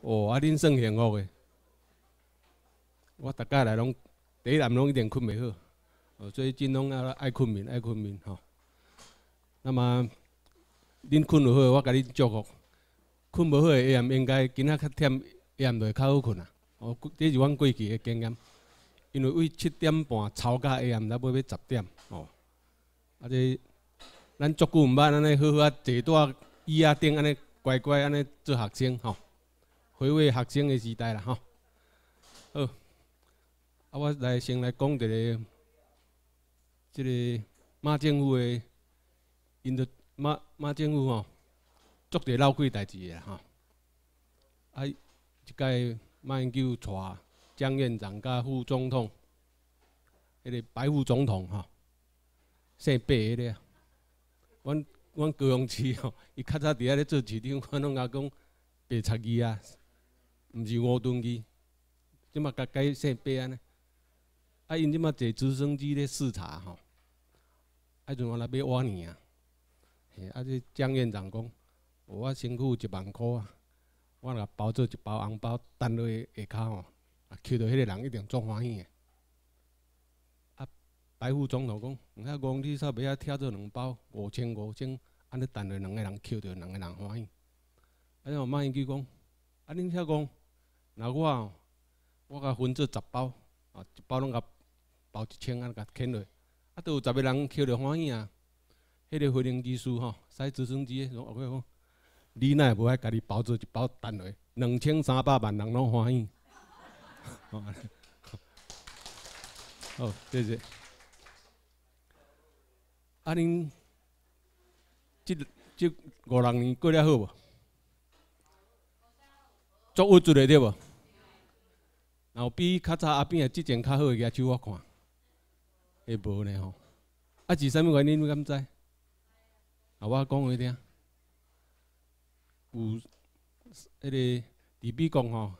哦，啊，恁算幸福的。我逐家来拢第一暗拢一定困袂好，哦，所以尽拢爱爱困眠，爱困眠吼。那么恁困有好，我甲恁祝福。困无好的下暗应该今仔较忝，下暗就会较好困啊。哦，这是阮过去的经验，因为为七点半吵到下暗，才尾要十点哦。啊，这咱足久毋捌安尼好好啊坐蹛椅仔顶安尼乖乖安尼做学生吼，回味学生的时代啦吼。好，啊，我来先来讲一个，即个马政府的，因着马马政府吼，做者老鬼代志的啦吼。啊，即届马英九带江院长甲副总统，迄个白副总统吼。姓白迄个，阮阮高雄市吼，伊较早伫遐咧做市长，阮拢甲讲白贼伊啊，毋是吴敦机，即马甲改姓白安尼。啊，因即马坐直升机咧视察吼，啊，阵我来买碗面啊，嘿，啊，这江院长讲，我身躯一万箍啊，我若包做一包红包，等落下骹吼，啊，捡到迄个人一定足欢喜的。啊白副总统讲，你看公司差不多跳做两包五千五千，安尼等落两个人捡着，两个人欢喜。啊，像马英九讲，啊，恁遐讲，那我我甲分做十包，啊，一包拢甲包一千，安甲捡落，啊，都有十个人捡着欢喜啊。迄个飞行技术吼，使直升机的，我讲，你奈无爱家己包做一包等落，两千三百万人拢欢喜。好，谢谢。啊，恁即即五六年过了好无？足有做的对无？然后比较早阿扁的即前较好个举手我看，会无呢吼？啊是啥物原因？你敢知？啊，我讲互你听，有迄个伫美国吼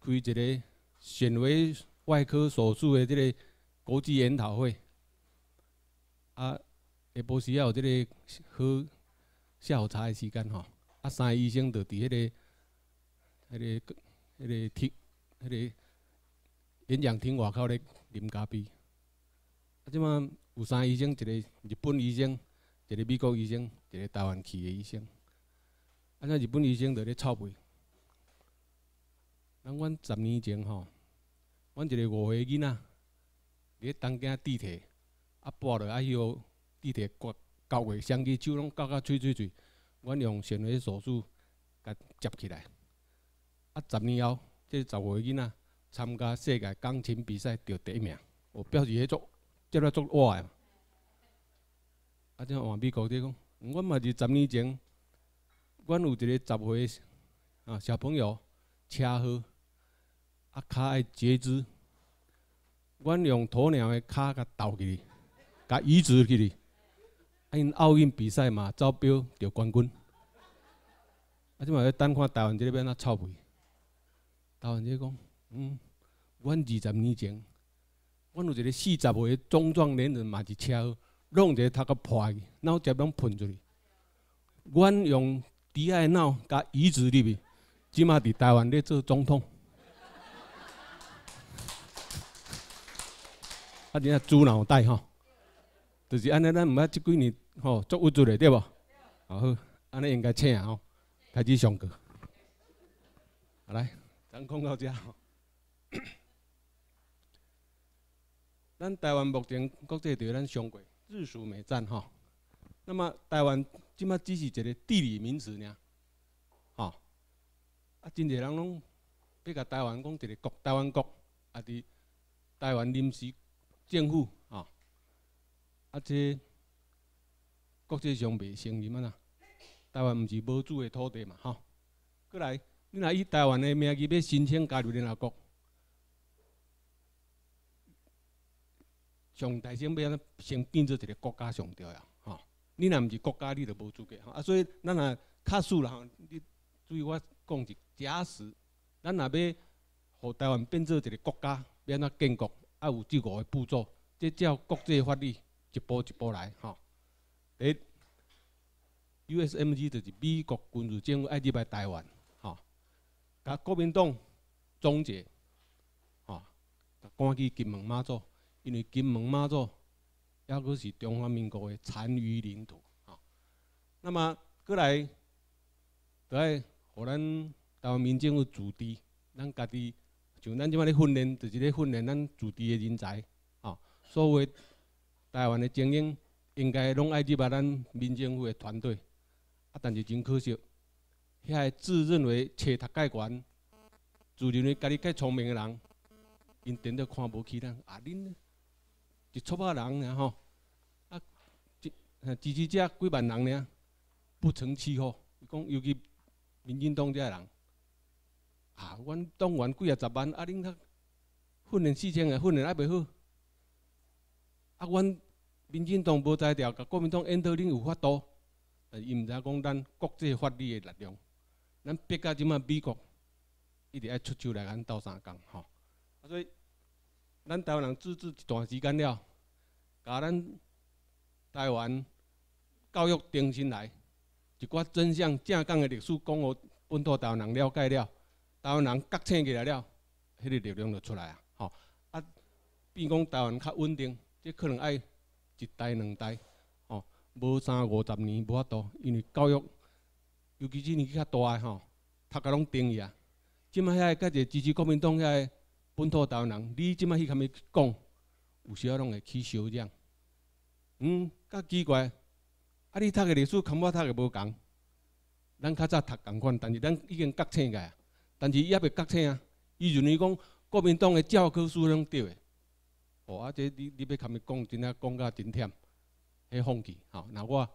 开一个显微外科手术的即个国际研讨会，啊。下晡时啊，有即个喝下午茶的时间吼，啊，三个医生就伫迄个、迄个、迄个厅、迄个演讲厅外口咧啉咖啡。啊，即满有三个医生，一个日本医生，一个美国医生，一个台湾去的医生。啊，那日本医生就咧臭屁。咱阮十年前吼，阮一个五岁囡仔，伫咧东京地铁啊，跋落啊迄个。地铁过交个相机手拢交到脆脆脆，阮用显微手术甲接起来。啊，十年后，这十五个囡仔参加世界钢琴比赛得第一名，我表示迄种接了足活诶。啊，即换美国伫讲，阮嘛是十年前，阮有一个十岁啊小朋友车祸，啊骹爱截肢，阮用鸵鸟诶骹甲倒去，甲移植去哩。因奥运比赛嘛，招标得冠军。啊，即嘛咧等看台湾这边啊臭屁。台湾这讲，嗯，阮二十年前，阮有一个四十岁中壮年人嘛是车，弄一个头壳破去，脑汁拢喷出去。阮用低矮脑甲移植入去，即嘛伫台湾咧做总统。啊，你啊猪脑袋吼，就是安尼，咱毋捌即几年。吼，足有做的对无？好，安尼应该请吼，开始上课。来，咱讲到遮吼。咱台湾目前国际对咱上过日属美战吼。那么台湾即马只是一个地理名词尔，吼。啊，真侪人拢要甲台湾讲一个国，台湾国，啊伫台湾临时政府，吼。啊这。国际上袂承认啊！台湾毋是无主的土地嘛，吼。过来，你若以台湾的名义要申请加入联合国，上台先要安先变做一个国家上对啊，吼。你若毋是国家，你就无资格。啊，所以咱若卡数啦，你注意我讲一假使，咱若要互台湾变做一个国家，要安怎建国，啊有这五个步骤，即照国际法律一步一步来，吼。第，USMG 就是美国军事政府爱入来台湾，甲国民党终结，吼，赶去金门马祖，因为金门马祖抑阁是中华民国的残余领土，吼。那么过来，就爱互咱台湾民政府驻地，咱家己像咱即摆咧训练，就是咧训练咱驻地的人才，吼。所有台湾的精英，应该拢爱入来咱民政府的团队，啊，但是真可惜。遐自认为册读介悬，自认为家己介聪明的人，因真都看无起咱。啊，恁一撮仔人尔吼，啊，支支持者几万人尔，不成气候。伊讲，尤其民进党遮人，啊，阮党员几啊十万，啊，恁他训练四千个，训练还袂好。啊，阮民进党无才调，甲国民党演讨恁有法度，但伊毋知讲咱国际法律的力量。咱逼到即马美国一直爱出手来咱斗相共吼，所以咱台湾人自治一段时间了，甲咱台湾教育定心来，一寡真相正讲的历史讲互本土台湾人了解了，台湾人觉醒起来了，迄个力量就出来啊！吼啊，变讲台湾较稳定，即可能爱一代两代，吼，无三五十年无法度，因为教育。尤其是年纪较大诶吼，读甲拢定去啊。即摆遐个个支持国民党遐个本土台湾人，你即摆去甲伊讲，有时啊拢会起小将。嗯，较奇怪，啊你读诶历史，跟我读诶无共。咱较早读共款，但是咱已经觉醒个啊。但是伊还未觉醒啊。伊认为讲国民党诶教科书拢对诶。哦，啊这你你要甲伊讲，真正讲甲真忝，迄放弃吼。那我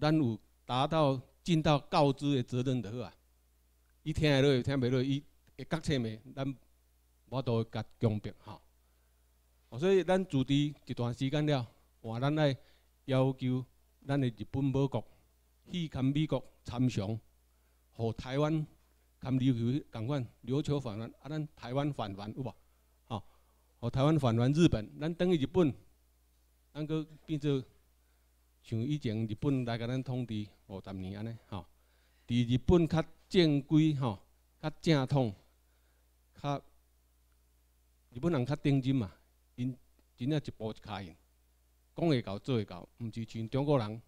咱有达到。尽到告知的责任就好啊！伊听会落，听袂落，伊会觉醒未？咱我都会甲强迫吼。所以咱驻地一段时间了，换咱来要求咱的日本母国去跟美国参详，互台湾跟琉球共款琉球返还，啊，咱台湾反完有无？吼，互台湾反完日本，咱等于日本，咱搁变做。像以前日本来甲咱统治五十年安尼吼，伫日本较正规吼，较正统，较日本人较顶真嘛，因真正一步一脚印，讲会到做会到，毋是像中国人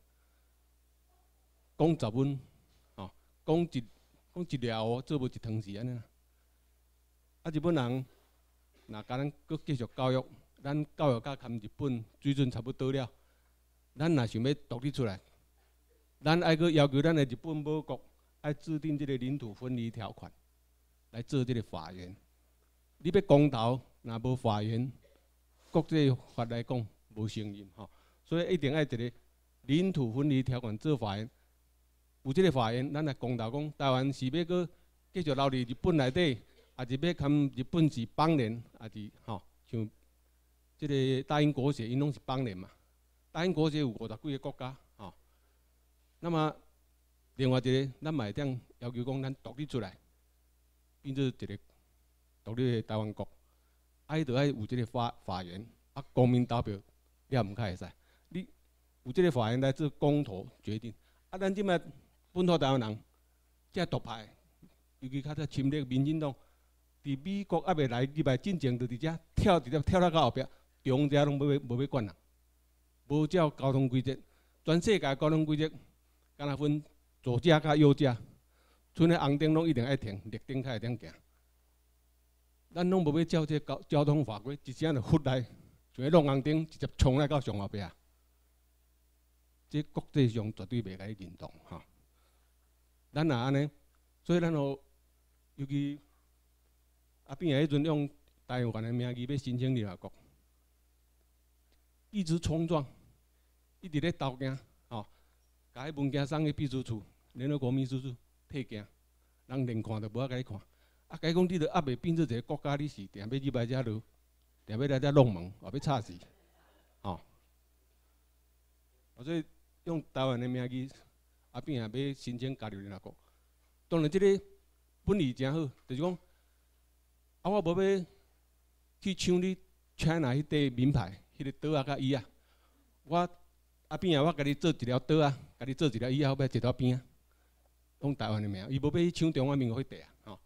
讲十分吼，讲一讲一了哦，做无一汤匙安尼。啊，日本人若甲咱搁继续教育，咱教育甲含日本水准差不多了。咱若想要独立出来，咱爱去要求咱的日本母国爱制定这个领土分离条款，来做这个法源。你要公投，若无法源，国际法来讲无承认吼。所以一定爱一个领土分离条款做法源。有这个法源，咱来公投讲台湾是要去继续留伫日本内底，还是要跟日本是邦联，还是吼像这个大英国协，因拢是邦联嘛。大英国际有五十几个国家，那么另外一个，咱嘛会当要求讲，咱独立出来，变做一个独立的台湾国，爱着爱有这个法法源，啊，公民代表了毋较会使。你有这个法源来做公投决定，啊，咱即摆本土台湾人，遮独派，尤其较早侵略民进党，伫美国还未来入来进前，就伫遮跳直接跳到到后壁，中遮拢无要无要管人。无照交通规则，全世界交通规则，敢若分左驾甲右驾，剩个红灯拢一定爱停，绿灯才会当行。咱拢无要照这交交通法规，一时就忽来，像个弄红灯直接冲来到上后壁。这国际上绝对袂甲伊认同哈。咱若安尼，所以咱哦，尤其阿边个迄阵用台湾的名义要申请联合国，一直冲撞。一直咧斗惊，甲迄文件送去秘书处，联合国秘书处退件，人连看都无法甲伊看。啊，甲伊讲你著还袂变做一个国家理事，定要入来遮落，定要来遮弄门，也要吵死，吼。所以用台湾的名义，啊变也要申请加入联合国。当然，即个本意真好，就是讲，啊，我无要去抢你 China 迄块名牌，迄个岛啊甲椅啊，我。啊边啊，我甲你做一条刀啊，甲你做一条以后要一条边啊，讲台湾的名，伊无要去抢中华民国迄块啊，吼。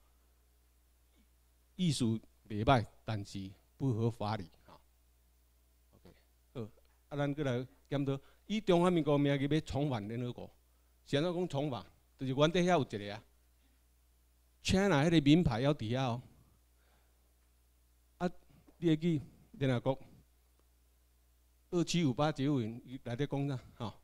艺术袂歹，但是不合法理。哈，OK，好，啊，咱过来检讨，以中华民国名义要重返联合国，现在讲重返，就是原底遐有一个啊，China 迄个名牌要伫遐哦，啊，你会记联合国二七五八结文内底讲啥？吼。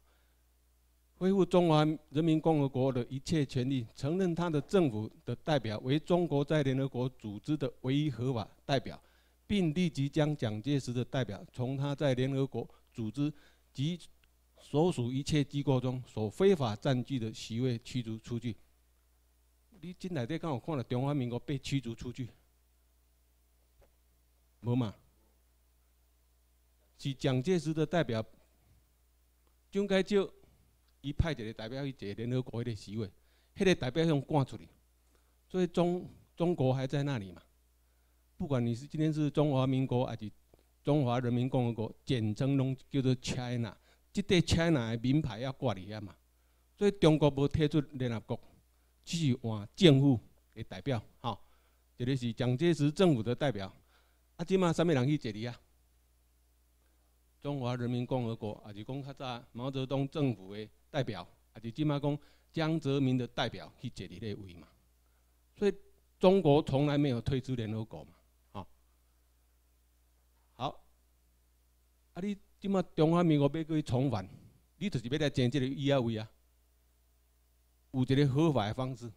恢复中华人民共和国的一切权利，承认他的政府的代表为中国在联合国组织的唯一合法代表，并立即将蒋介石的代表从他在联合国组织及所属一切机构中所非法占据的席位驱逐出去。你进来底刚好看到中华民国被驱逐出去，无嘛？是蒋介石的代表，应该就。伊派一个代表去坐联合国迄个席位，迄个代表向赶出去，所以中中国还在那里嘛？不管你是今天是中华民国还是中华人民共和国，简称拢叫做 China，即块 China 的名牌要挂伫遐嘛？所以中国无退出联合国，只是换政府的代表，吼，一个是蒋介石政府的代表，啊，即马啥物人去坐伫啊？中华人民共和国，还是讲较早毛泽东政府的？代表，还是即马讲江泽民的代表去坐伫个位嘛？所以中国从来没有退出联合国嘛，好，好，啊你即马中华民国要去重返，你就是要来争即个一二位啊，有一个合法的方式，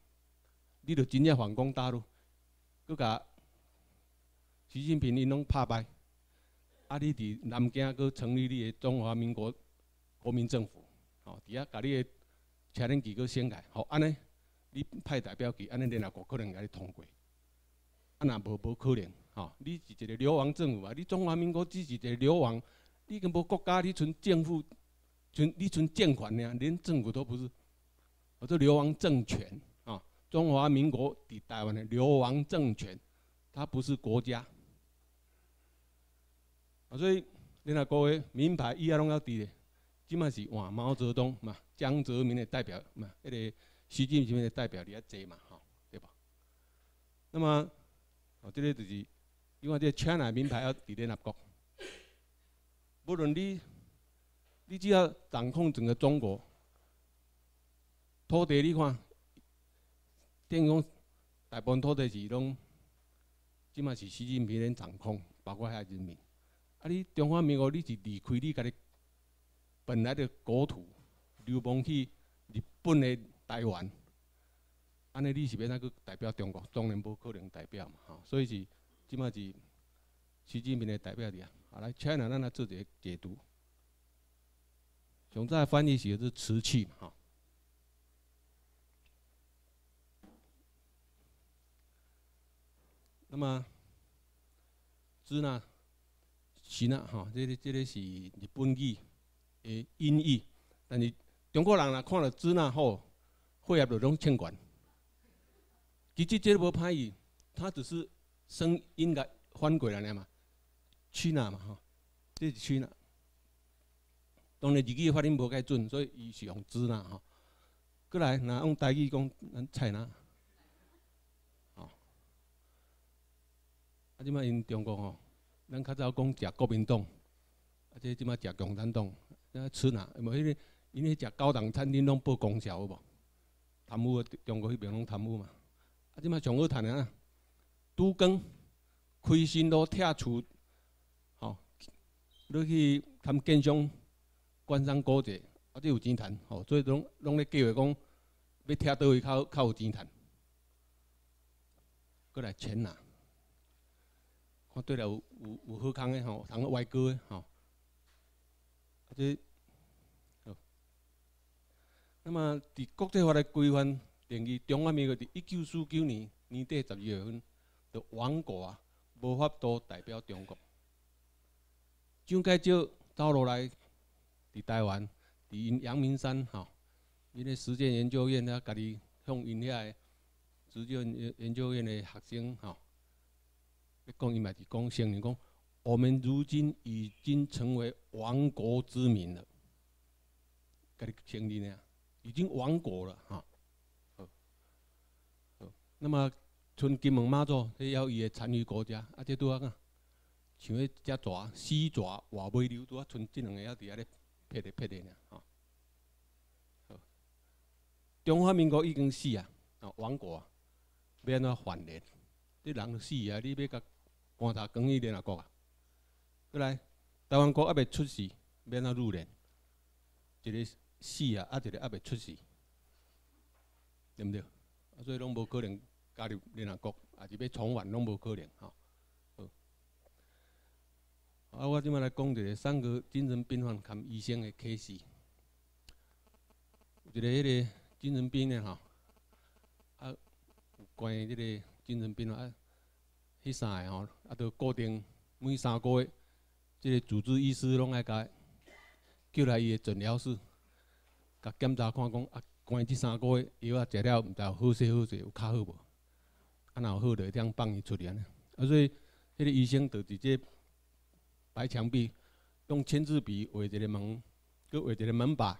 你就真正反攻大陆，佮甲习近平因拢拍败，啊你伫南京佮成立你的中华民国国民政府。吼，伫遐甲你诶车轮机搁掀开，吼，安尼你派代表去，安尼联合国可能甲你通过。啊，若无无可能，吼，你是一个流亡政府啊，你中华民国只是一个流亡，你跟无国家，你存政府，存你存政权呢，连政府都不是，我说流亡政权啊，中华民国伫台湾的流亡政权，它不是国家。啊，所以联合国诶名牌以后拢要伫咧。即卖是换毛泽东嘛，江泽民的代表嘛，迄个习近平的代表伫遐坐嘛，吼，对吧？那么，哦，这个就是，因为这 China 名牌要伫联合国，无论你，你只要掌控整个中国土地，你看，等于讲大部分土地是拢，即卖是习近平咧掌控，包括遐人民。啊，你中华民国你是离开你家己。本来的国土流亡去日本的台湾，安尼你是要哪去代表中国？当然无可能代表嘛，吼！所以是即马是习近平的代表的啊。好来，China 咱来做一个解读。熊在翻译写的是瓷器嘛，吼。那么，支呢？是呢，吼，这个这个是日本语。诶，音译，但是中国人若看了字那后，会业就拢欠管。其实这无歹意，他只是声音个翻过来嘛，去哪嘛吼，这是去哪。当然日语发音无介准，所以伊是用字那吼。过来，若用台语讲，咱菜哪？吼。啊，即摆因中国吼，咱较早讲食国民党，啊，这即摆食共产党。那吃哪？无迄个，因为食高档餐厅拢报功效有无？贪污中国迄边拢贪污嘛。啊，即摆上好谈啊，拄更开心路拆厝，吼，你去谈建商、官商勾结，啊，这有钱趁，吼，所以拢拢咧计划讲要拆倒位较较有钱趁，过来钱哪？看对了，有有有好康的吼，通歪哥的吼。啊这好，那么伫国际法的规范定义，中华民国伫一九四九年年底十二月份的亡国啊，无法度代表中国。蒋介石走落来伫台湾，伫因阳明山吼，因个实践研究院啊，家己向因遐实践研研究院的学生吼，讲伊嘛是讲声明讲。我们如今已经成为亡国之民了，跟你承认呢，已经亡国了哈。好，好，那么春金门妈祖，迄要伊的残余国家，啊，这拄啊个，像迄只蛇、死蛇、活尾流，拄啊，剩即两个还伫遐咧撇咧撇咧呢，吼。中华民国已经死啊，哦，亡国啊，要安怎还联？你人死啊，你要甲棺材扛去联合国啊？过来，台湾国还未出世，要安怎入联？一个死啊，啊，一个还未出世，对毋对？啊，所以拢无可能加入联合国，啊是要重返，拢无可能，吼。啊，我即摆来讲一个三个精神病患看医生的 case，，一个迄个。精神病的吼，啊，关于即个精神病啊，迄三个吼，啊，都固定每三个月，即个主治医师拢爱甲叫来伊的诊疗室，甲检查看讲啊，关于即三个月药啊食了，毋知有好势好势有较好无？啊，若有好就会当放伊出去安尼。啊，所以迄个医生就直接白墙壁用签字笔画一个门，佮画一个门把。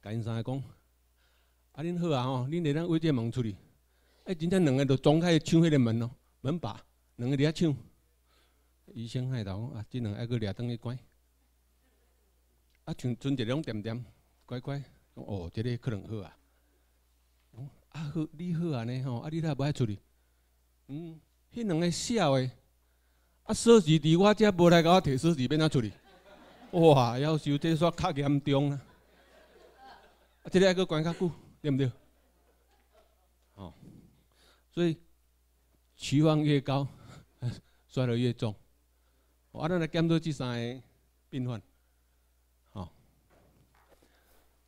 甲因三个讲，啊，恁好啊吼，恁会当挖这门出去？哎，真正两个都撞开抢迄个门咯，门把，两个伫遐抢。医生害头啊，即两个还佫掠转去关。啊，像剩一个拢点点，乖乖，哦，这个可能好啊。啊好，你好安尼吼，啊你若无爱出去？嗯，迄两个笑诶，啊锁匙伫我遮无来甲我摕锁匙，变哪出去？哇，要求这煞较严重啊！啊，这个还阁关较久，对毋对？所以期望越高，摔得越重。我咱来检讨这三个病患，哦，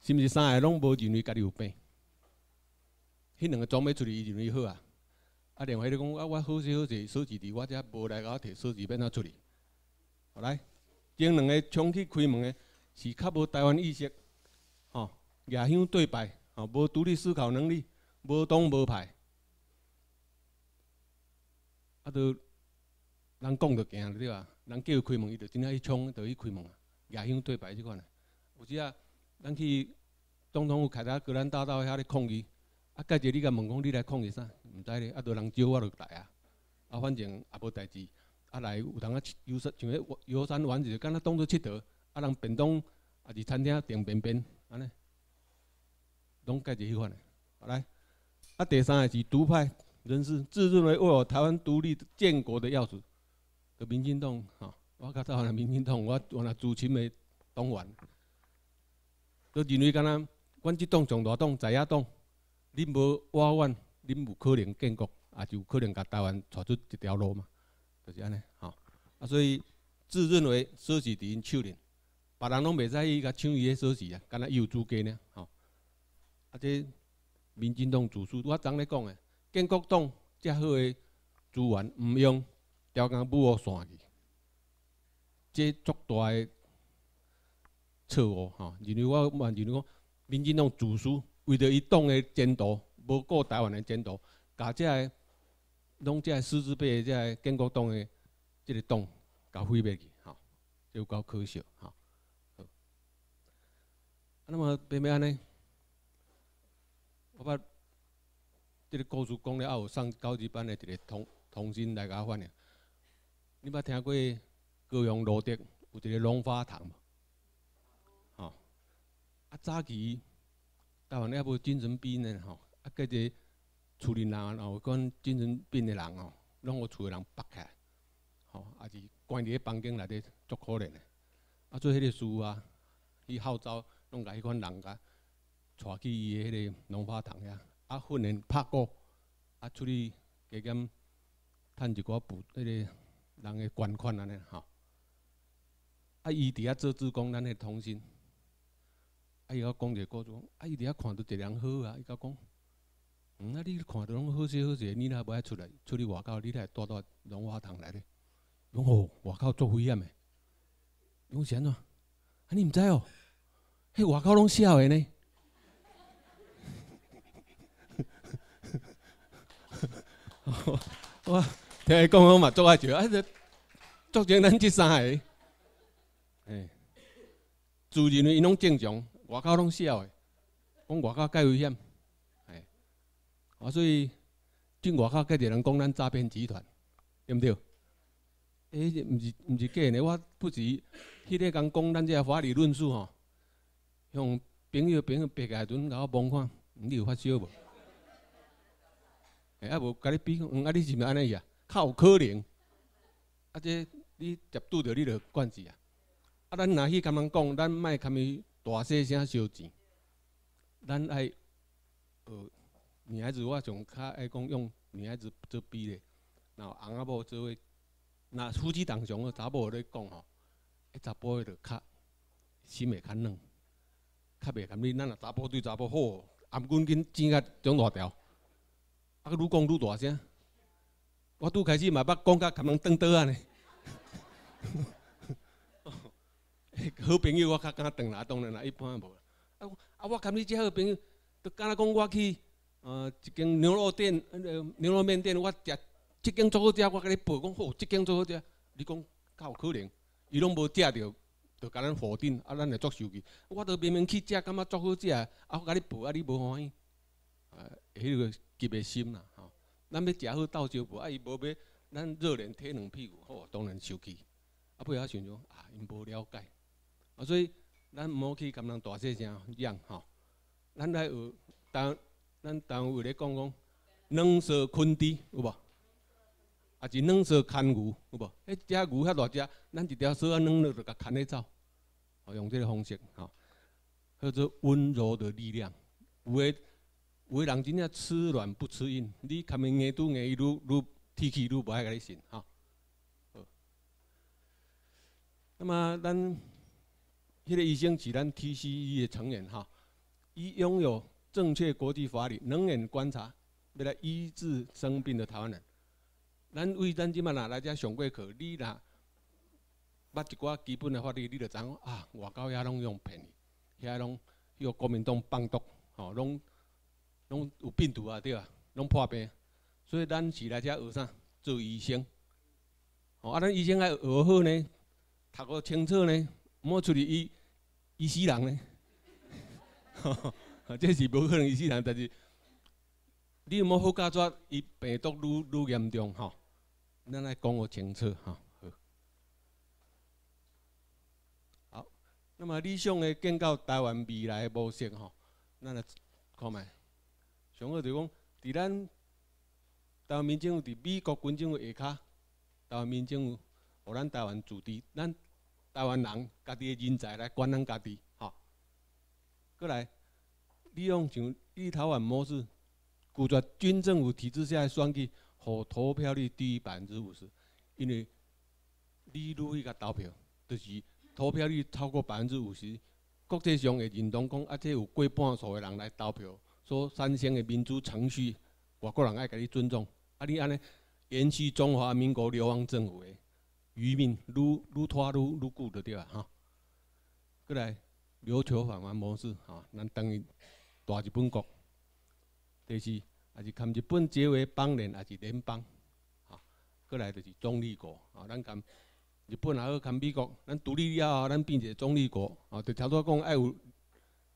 是毋是三个拢无认为家己有病？迄两个总要出去，伊认为好啊。啊，另外咧讲，啊，我好势好势，手机伫我遮无来甲我摕手机，变哪出去？好来，前两个冲去开门的，是较无台湾意识。哦野乡对白，吼，无独立思考能力，无党无派，啊，都人讲就惊对吧？人叫伊开门，伊就真正去冲，就去开门啊！野乡对白即款啊，有时啊，咱去总统府开达格兰大道遐咧抗议，啊，介者你甲问讲，你来抗议啥？毋知咧，啊，都人招我就来啊，啊，反正也无代志，啊，来有通啊，游山像迄游山玩就敢若当做佚佗，啊，人便当啊，伫餐厅订便便，安尼。拢介一迄款的，来，啊，第三个是独派人士，自认为为我台湾独立建国的钥匙的民进党，哈，我较早汉民进党，我我那朱清的党员，都认为敢若阮即党上大党在野党，恁无我阮，恁有可能建国，也就有可能甲台湾带出一条路嘛，就是安尼，吼，啊，所以自认为锁匙伫因手里，别人拢袂使去甲抢伊的锁匙啊，敢若伊有资格呢，吼。啊！这民进党主书，我昨咧讲诶，建国党遮好诶资源毋用，调工武学线去，这足大诶错误吼！认为我嘛认为讲，民进党主书为着伊党诶前途，无顾台湾诶前途，甲遮个拢遮个师资辈诶遮个建国党诶即个党，甲毁灭去吼，就够可惜吼。啊，那么变咩安尼？我捌即个故事讲了，还有上高级班的一个同同心来甲我反映。你捌听过高雄罗德有一个龙花堂无？吼，啊早期台湾也无精神病的吼，啊个个厝里人有讲精神病的人吼，拢互厝的人绑起来，吼，也是关伫个房间内底足可怜的。啊做迄个事啊，去号召拢甲迄款人甲。带去伊个迄个龙花堂遐，啊训练拍鼓，啊出去加减趁一寡补迄个人个捐款安尼吼。啊伊伫遐做主讲咱个同心，啊伊甲讲一个故事讲，啊伊伫遐看到一个人好啊，伊甲讲，嗯啊你看到拢好势好势，你若无爱出来，出去外口，你来带到龙华堂来咧。讲哦，外口足危险诶，讲是安怎？啊你毋知哦？迄外口拢笑诶呢。我听伊讲讲嘛，做爱笑，啊，作证咱即三个，哎，自认为伊拢正常，外口拢笑的，讲外口介危险，哎，啊，所以进外口，个个人讲咱诈骗集团，对毋对？诶，毋是毋是假呢，我不止迄个讲讲咱这法理论述吼，向朋友朋友白个阵甲我望看，你有发烧无？诶，啊无，甲你比，嗯，啊你是毋是安尼呀？较有可能，啊这你接拄着你着管事啊。啊，咱若去甲人讲，咱莫甲伊大细声烧钱，咱爱呃女孩子我上较爱讲用女孩子做比例，然后翁仔某做伙，若夫妻当中个查某咧讲吼，迄查甫个着较心会较软，较袂甘你，咱若查甫对查甫好，颔棍紧剪甲中大条，啊，愈讲愈大声。我拄开始嘛捌讲甲含人转倒安尼。好朋友我较敢转来，当然啦，一般无。啊啊，我甲你遮好朋友，都敢若讲我去呃一间牛肉店，呃牛肉面店，我食即间最好食，我甲你报讲好，即间最好食。你讲较有可能，伊拢无食着，就甲咱否定，啊，咱会作受气。我都明明去食，感觉足好食，啊，我甲你报，啊，你无欢喜，迄个急个心啦，吼。咱要食好斗招无，啊，伊无要，咱热脸贴两屁股，好，当然受气。啊，不晓想想，啊，因无了解，啊，所以咱毋好去甲人大细声嚷，吼。咱来学，当咱单位咧讲讲，软色昆猪有无？啊，是软色牵牛有无？迄只牛遐大只，咱一条绳啊，软落就甲牵咧走，哦，用即个方式，吼，叫做温柔的力量，有诶。有的人真正吃软不吃硬，你看伊硬都硬，伊愈愈提气愈无爱甲你信，吼。那么咱迄个医生是咱 TCE 的成员，哈，伊拥有正确国际法律，能眼观察，要来医治生病的台湾人。咱为咱即摆若来遮上过课，你若捌一寡基本的法律，你就知影啊，外口遐拢用骗，遐拢迄个国民党帮毒，吼，拢。拢有病毒啊，对啊，拢破病，所以咱是来遮学啥？做医生。哦，啊，咱医生爱学好呢，读个清楚呢，毋好出去医医死人呢。这是无可能医死人，但是你有冇好加抓？伊病毒愈愈严重吼，咱来讲个清楚吼。好，那么理想的建构台湾未来的模式吼，咱来看觅。上好就讲，伫咱台湾民政府伫美国军政府下骹，台湾民政府互咱台湾自治，咱台湾人家己的人才来管咱家己，吼。过来利用像立陶宛模式，拒绝军政府体制下的选举，互投票率低于百分之五十，因为你如去甲投票，就是投票率超过百分之五十，国际上会认同讲，啊，这有过半数的人来投票。说三星的民主程序，外国人爱甲你尊重，啊，你安尼延续中华民国流亡政府的余命，愈愈拖愈愈久就对啊，哈。过来琉球访问模式，哈，咱等于大日本国。第四，也是含日本结为邦联，也是联邦，哈。过来就是中立国，啊，咱含日本也好，含美国，咱独立了后，咱变一个中立国，啊，就差不多讲爱有。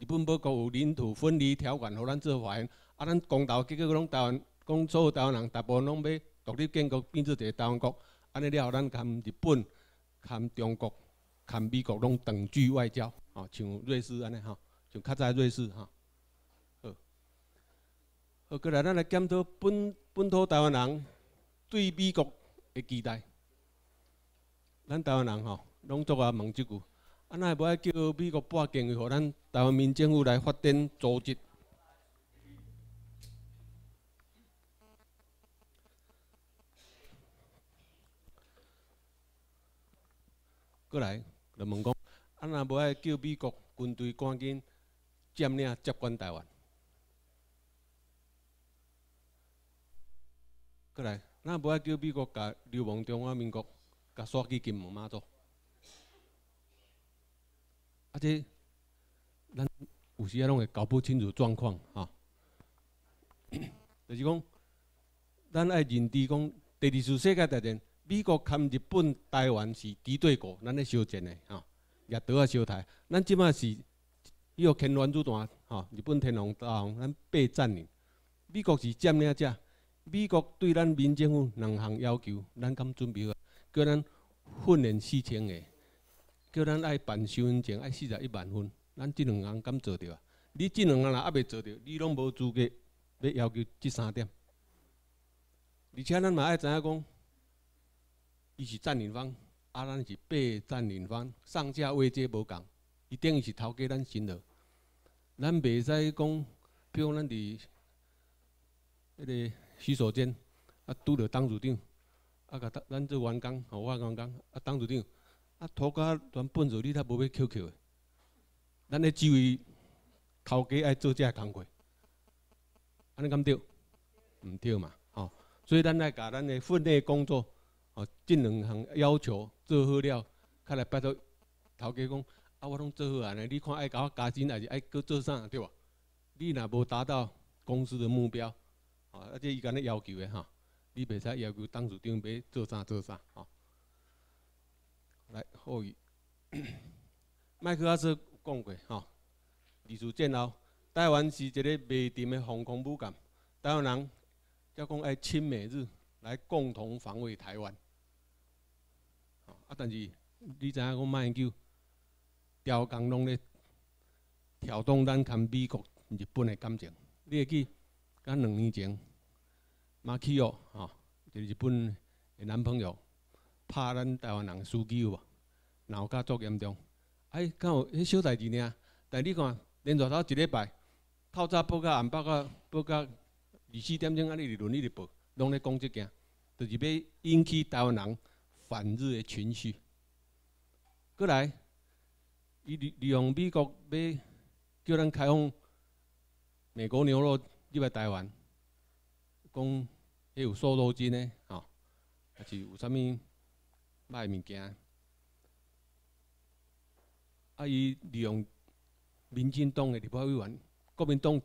日本要国有领土分离条款，互咱做法院。啊，咱公投结果拢台湾，讲所有台湾人，大部分拢要独立建国，变做一个台湾国。安尼了后，咱含日本、含中国、含美国拢等距外交，吼，像瑞士安尼吼，像较早瑞士吼。好，好，过来咱来检讨本本土台湾人对美国的期待。咱台湾人吼，拢做啊问即句。啊，那无爱叫美国拨经费，互咱台湾民政府来发展组织。过来，就问讲，啊，那无爱叫美国军队赶紧占领接管台湾。过来，那无爱叫美国甲流亡中华民国甲刷去金门马祖。啊，这咱有时啊拢会搞不清楚状况哈。就是讲，咱爱认知讲，第二次世界大战，美国含日本、台湾是敌对国，咱咧烧战的哈，也倒啊烧台。咱即马是伊个天然子弹哈，日本天皇大王咱被占领，美国是占领者，美国对咱民政府两项要求，咱敢准备好？叫咱训练四千个，叫咱爱办身份证爱四十一万分，咱即两项敢做着啊？你即两项若还袂做着，你拢无资格要要求即三点。而且咱嘛爱知影讲，伊是占领方，啊，咱是被占领方，上下位阶无共，伊等于是偷鸡咱心了。咱袂使讲，比如咱伫迄个洗手间，啊，拄着董事长，啊，甲咱咱做员工，吼，我员工，啊，董事长，啊，涂骹全笨做，你才无要 QQ 的。咱咧周围头家爱做遮工课，安尼敢对？毋对嘛，吼。所以咱来甲咱的分内工作，吼，即两项要求做好了，较来拜托头家讲。啊，我拢做好安尼，你看爱甲我加薪，还是爱搁做啥，对无？你若无达到公司的目标，啊，这伊干咧要求的哈，你袂使要求董事长要做啥做啥，吼。来，后语，麦克阿瑟讲过，吼，历史战后，台湾是一个未定的防空母舰，台湾人叫讲爱亲美日来共同防卫台湾，啊，但是你知影讲卖研究？调工拢咧挑动咱跟美国、日本的感情。你会记，敢两年前，马奎奥吼，就是日本的男朋友，拍咱台湾人司机有无？闹甲足严重。哎，敢有迄小代志尔？但你看，连续头一礼拜，透早报到暗报到报到二四点钟，安尼日轮一直报，拢咧讲即件，就是要引起台湾人反日的情绪。过来。伊利利用美国要叫咱开放美国牛肉入来台湾，讲迄有瘦肉精的吼，还是有啥物歹物件？啊，伊利用民进党的立法委员，国民党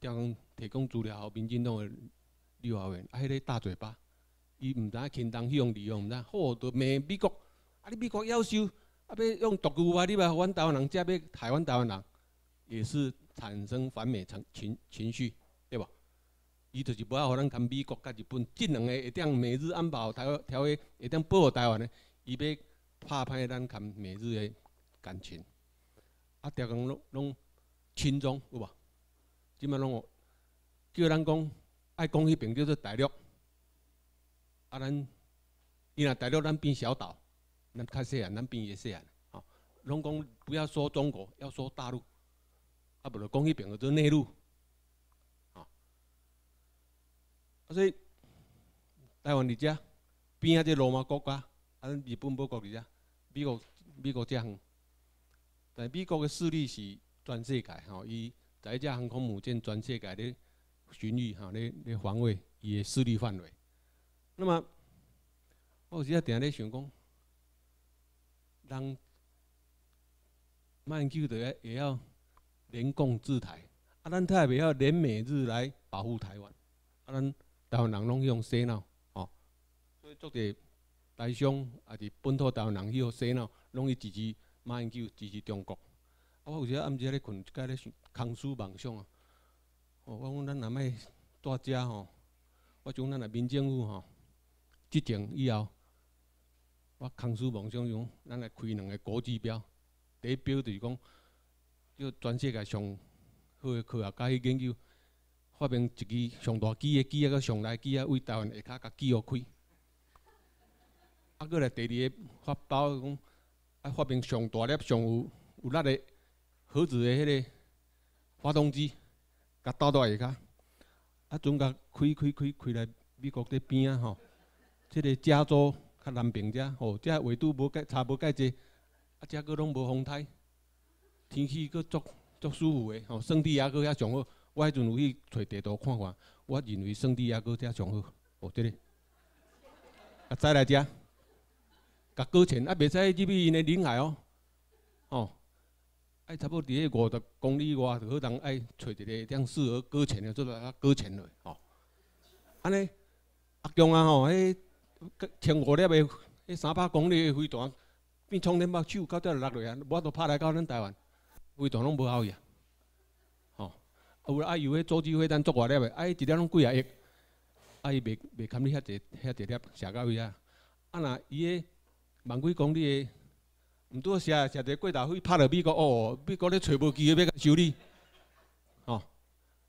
将提供资料，民进党的立法委员，啊，迄个大嘴巴，伊毋知轻当去用利用，毋知好都骂美国，啊，你美国要求。啊！要用独句话，你来阮台湾人，遮要台湾台湾人，也是产生反美情情情绪，伊就是不要互咱跟美国、甲日本即两个会当美日安保条条约会当保护台湾的，伊要拍歹咱跟美日的感情。啊，条工拢拢轻重有无？即摆拢叫咱讲爱讲迄边叫做大陆，啊，咱伊若大陆咱变小岛。咱较细汉，咱边也细汉，吼，拢讲不要说中国，要说大陆，啊，无就讲迄边叫做内陆，吼，啊，所以台湾伫遮边啊，即罗马国家，啊，日本无国伫遮，美国美国遮远，但美国的势力是全世界，吼，伊在遮航空母舰全世界咧巡弋，吼，咧咧防卫伊的势力范围。那么，我有时定咧想讲。人慢救的也要联共制台，啊，咱台也要联美日来保护台湾，啊，咱台湾人拢用洗脑，吼，所以做者台商也是本土台湾人去用洗脑，拢去支持马英九支持中国。啊，我有时暗时咧困，一咧想空思梦想啊，哦，我讲咱若卖大遮吼，我从咱来民政府吼执政以后。我空思梦想讲，咱来开两个国际标。第一标就是讲，叫全世界上好诶科学家去研究，发明一支上大机的机啊，搁上大机啊，为台湾下骹甲机互开。啊，搁来第二个发包讲，啊发明上大粒、上有有力的核子诶迄个发动机，甲倒倒下骹。啊，准甲开开开开来美国伫边啊吼，即个加州。较南边遮，吼，遮纬度无介差无介济，啊，遮个拢无风台，天气佫足足舒服诶，吼，圣地亚哥遐上好。我迄阵有去找地图看看，我认为圣地亚哥遮上好，哦，这个，啊，再来遮，甲搁浅啊，袂使入去因诶领海哦，哦，爱差不多伫个五十公里外，就好当爱找一个这样适合搁浅诶，做来搁浅落，吼，安尼，阿强啊，吼，迄。千五粒的，迄三百公里的飞船，变冲天炮手到底落落啊！我都拍来到咱台湾，飞船拢无效去吼，有啊，有迄洲际飞弹做外粒的，啊，伊一粒拢几啊亿，啊伊袂袂堪你遐济遐济粒射到位啊，啊若伊个万几公里个，毋拄射射一个过头飞拍到美国哦，美国咧揣无机会要甲修理，吼，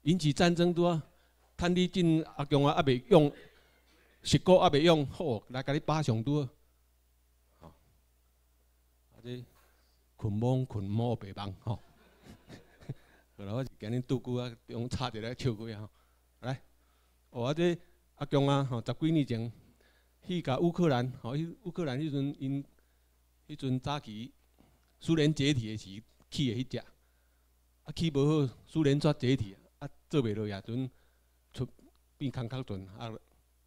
引起战争拄啊，趁你进阿强啊，啊袂用，石膏啊袂用，好来甲你巴上拄啊，吼，啊这困懵困梦白梦吼。后来我是今日拄久啊，用插一个笑几啊，来，哦啊这阿强啊，吼十几年前去甲乌克兰，吼去乌克兰迄阵因，迄阵早期苏联解体诶时去诶迄只，啊去无好，苏联煞解体，啊做袂落也阵出变空壳船，啊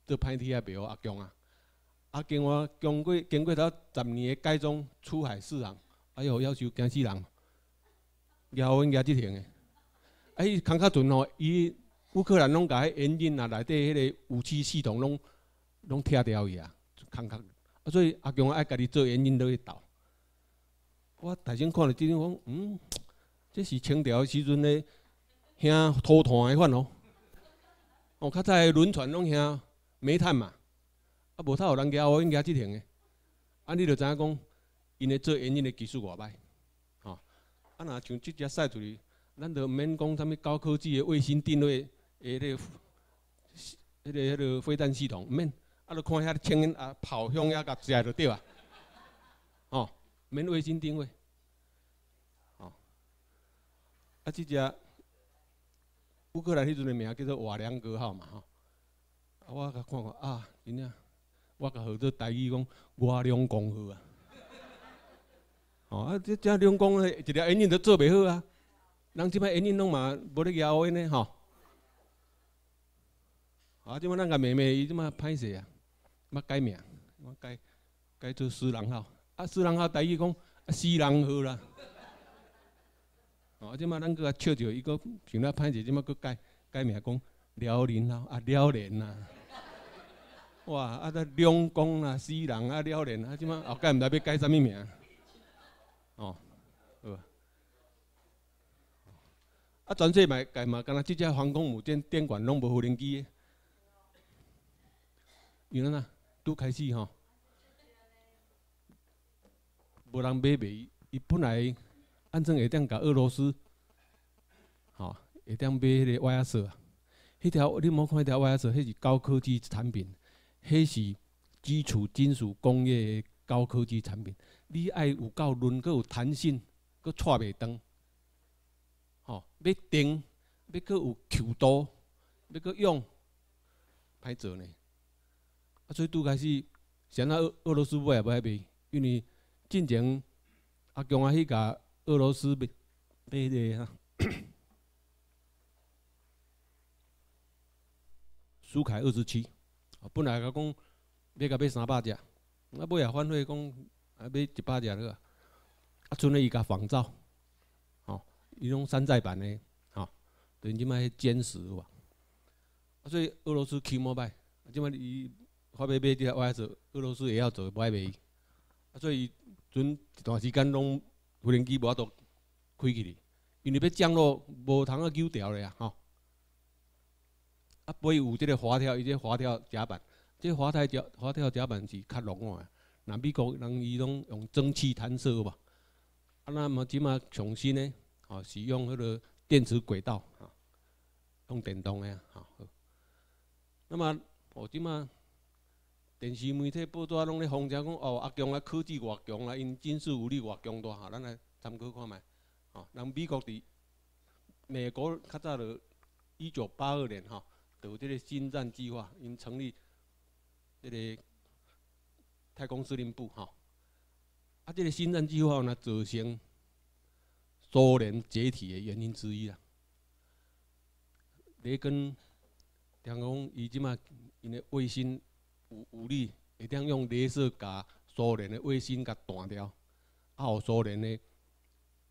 做歹体也袂好阿强啊，啊经过经过经过头十年诶改装出海市场，哎哟要求惊死人，亚阮亚即型诶。啊！伊空壳船吼，伊乌克兰拢甲迄引擎啊内底迄个武器系统拢拢拆掉去啊，空壳。啊，所以阿强爱家己做引擎落去斗。我大先看了即种讲，嗯，这是清朝时阵的兄拖团的款哦。哦，较早轮船拢兄煤炭嘛，啊无太有人举，我因举即型的。啊，你着知影讲，因咧做引擎的技术偌歹，吼。啊，若像即只赛出去。咱着毋免讲啥物高科技的卫星定位诶，迄个、迄个、迄个飞弹系统，毋免，啊，着看遐枪啊跑向遐甲射就对啊，吼，免卫星定位，吼，啊，即只乌克兰迄阵的名叫做瓦良格号嘛，吼，啊，我甲看看啊，真正，我甲号做台语讲瓦良公号啊，吼，啊，即只两公，一条引擎都做袂好啊。人即摆演员拢嘛无咧摇的呢吼，啊！即摆咱甲妹妹伊即摆歹势啊，要改名，我改改做私人号，啊，私人号第一讲啊，私人号啦。哦，即摆咱搁笑着伊个想了歹势，即摆搁改改名讲辽宁号啊，辽宁啊。哇！啊，这两公啊，私人啊，辽宁啊，即摆后盖毋知要改啥物名，哦。啊，全世界嘛，敢若即只航空母舰电管拢无无人机的，因为哪拄开始吼，无人买卖，伊本来安怎会当甲俄罗斯，吼会当买迄个 Y 色啊？迄条你莫看迄条 Y 色，迄是高科技产品，迄是基础金属工业高科技产品，你爱有够轮，够有弹性，搁带袂长。吼，要定，要搁有球度，要搁用，歹做呢。啊，所以拄开始，先啊俄俄罗斯买也买袂，因为进前阿强啊去甲俄罗斯买买迄个哈，苏凯二十七，本来甲讲要甲买三百只，啊尾也反悔讲啊买一百只了，啊，剩咧伊甲仿造。伊种山寨版的，吼，等于即摆歼十哇，啊，所以俄罗斯起毛歹，即摆伊发买买只 Y S，俄罗斯也要做，不爱卖，啊，所以阵一段时间拢无人机无法度开起哩，因为要降落无通啊救掉咧啊，吼，啊，背有即个滑跳，伊即滑跳甲板，即滑跳甲滑跳甲板是较龙啊，那美国人伊拢用蒸汽弹射吧，啊，那么即摆重新呢？哦，使用迄个电池轨道，啊，用电动的啊，好。那么，我即嘛电视媒体报纸拢咧轰炸讲，哦，阿强啊科技偌强啊，因军事武力偌强大，哈，咱来参考看觅。哦，人美国伫美国较早着一九八二年，哈，有即个新战计划，因成立这个太空司令部，哈。啊，即个新战计划呢，造成苏联解体的原因之一啊，雷根听讲伊即马因的卫星有武力，会当用镭射甲苏联的卫星甲断掉，啊，互苏联的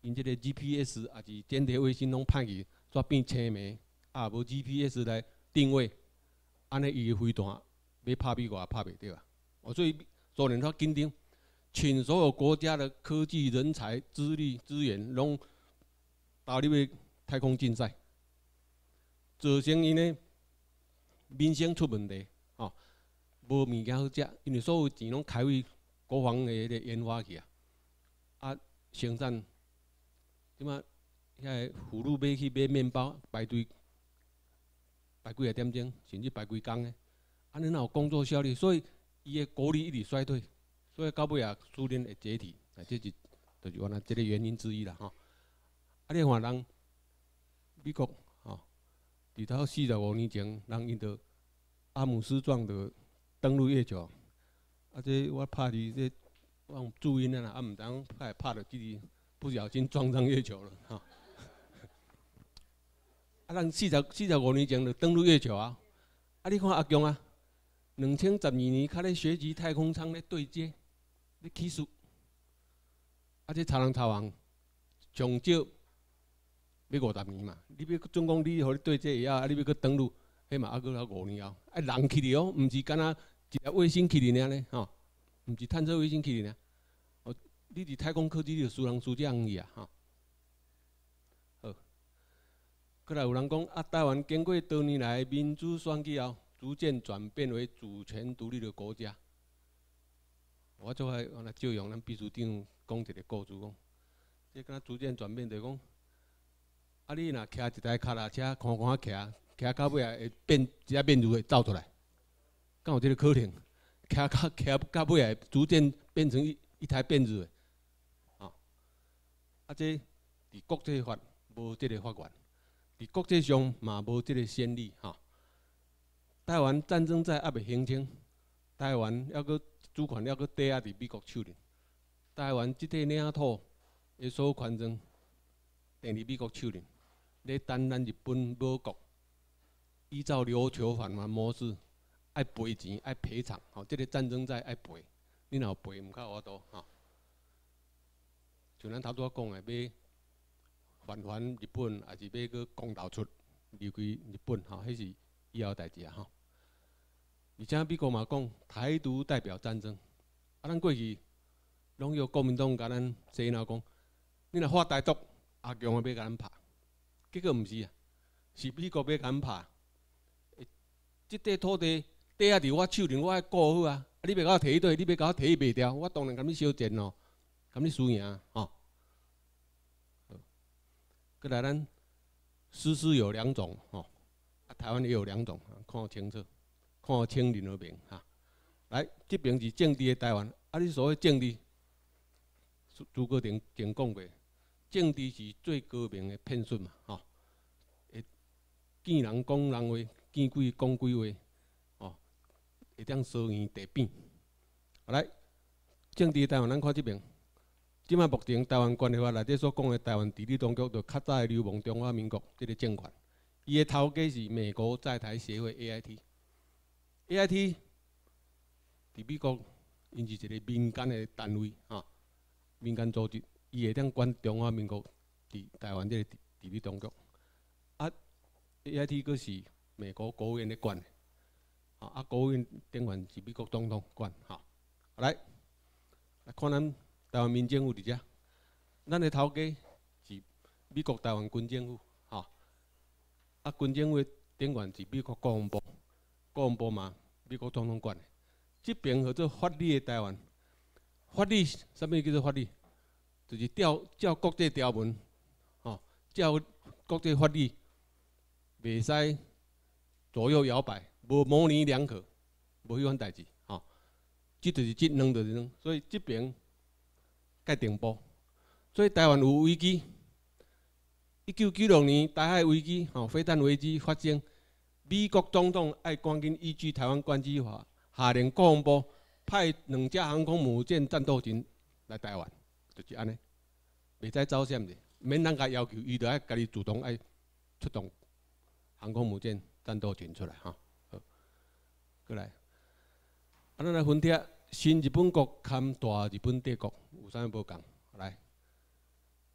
因即个 GPS 也是间谍卫星拢歹去煞变青霉，啊，无 GPS 来定位，安尼伊的飞弹要拍美国也拍袂着啊，哦，所以苏联他紧张。请所有国家的科技人才、资力、资源，拢投入去太空竞赛，造成伊呢民生出问题，吼，无物件好食，因为所有钱拢开为国防的迄个研发去啊，啊，生产，即马遐妇女买去买面包排队排几个点钟，甚至排几工的，安尼哪有工作效率？所以伊的国力一直衰退，所以到尾啊，苏联会解体，啊，这是就是原来这个原因之一啦，吼。啊，你看人美国。伫到四十五年前，人因着阿姆斯壮的登陆月球，啊，这我拍伫这往注音啦，啊，毋当拍拍着自己不小心撞上月球了，哈。啊，人四十四十五年前就登陆月球啊，啊，你看阿强啊，两千十二年较咧学习太空舱咧对接，你起诉，啊，这超人超王，上少。要五十年嘛？你要总共你互你对这以后，啊，你要去登陆，迄嘛还阁了五年后。啊，人去哩哦，毋是干那一个卫星去哩尔呢？吼，毋是探测卫星去哩尔。哦，你伫太空科技，你就输人输这样去啊！吼。好，过来有人讲啊，台湾经过多年来民主选举后，逐渐转变为主权独立的国家。我做爱我来借用咱秘书长讲一个故事讲，这敢逐渐转变着讲。啊！你若骑一台脚踏车，看看骑，骑到尾啊会变一只变如会走出来，敢有这个可能？骑到骑到尾啊，逐渐变成一一台变如的，啊！啊，这伫国际法无这个法源，伫国际上嘛无这个先例，哈。台湾战争在还未形成，台湾要搁主权了搁抵押伫美国手里，台湾即块领土的所有权证定伫美国手里。咧等咱日本某国依照琉球法嘛模式，爱赔钱爱赔偿，吼，即个战争在爱赔，你若赔毋较我多，吼。像咱头拄仔讲的，要返还日本，还是要去公道出离开日本，吼，迄是以后代志啊，吼。而且美国嘛讲台独代表战争，啊，咱过去拢有国民党甲咱洗脑讲，你若发台独，阿强要甲咱拍。结果毋是啊，是美国要敢拍，即块土地抵押伫我手里，我爱顾好啊。啊，你要甲我摕倒，你要甲我摕袂掉，我当然甲你小钱咯，甲你输赢吼。过来，咱诗诗有两种吼，啊，台湾也有两种，看清楚，看清人而明哈。来，这边是政治的台湾，啊，你所谓政治，诸葛顶顶讲过。政治是最高明的骗术嘛，吼！会见人讲人话，见鬼讲鬼话，吼！会当收圆地变。来，政治的台湾，咱看这边。即卖目前台湾关系法内底所讲的台湾地理当局，就较早的流亡中华民国这个政权。伊的头家是美国在台协会 AIT。AIT 伫美国，因是一个民间的单位，吼，民间组织。伊会当管中华民国伫台湾这个地理当局，啊，A I T 阁是美国国务院咧管，啊，啊，国务院顶管是美国总统管，吼，来，来看咱台湾民政府伫遮，咱的头家是美国台湾军政府，吼，啊，军政府顶管是美国国防部，国防部嘛，美国总统管的，这边叫做法律的台湾，法律，啥物叫做法律？就是调照国际条文，吼，照国际法律，袂使左右摇摆，无模棱两可，无迄款代志，吼。即就是即两就是两，所以即边该定波。所以台湾有危机，一九九六年台海危机，吼，飞弹危机发生，美国总统爱赶紧依据台湾关系法，下令国防部派两架航空母舰战斗群来台湾。就是安尼，袂使走险的，免人家要求，伊着爱家己主动爱出动航空母舰战斗群出来哈。好，过来，啊，咱来分贴新日本国堪大日本帝国有啥物无共？来，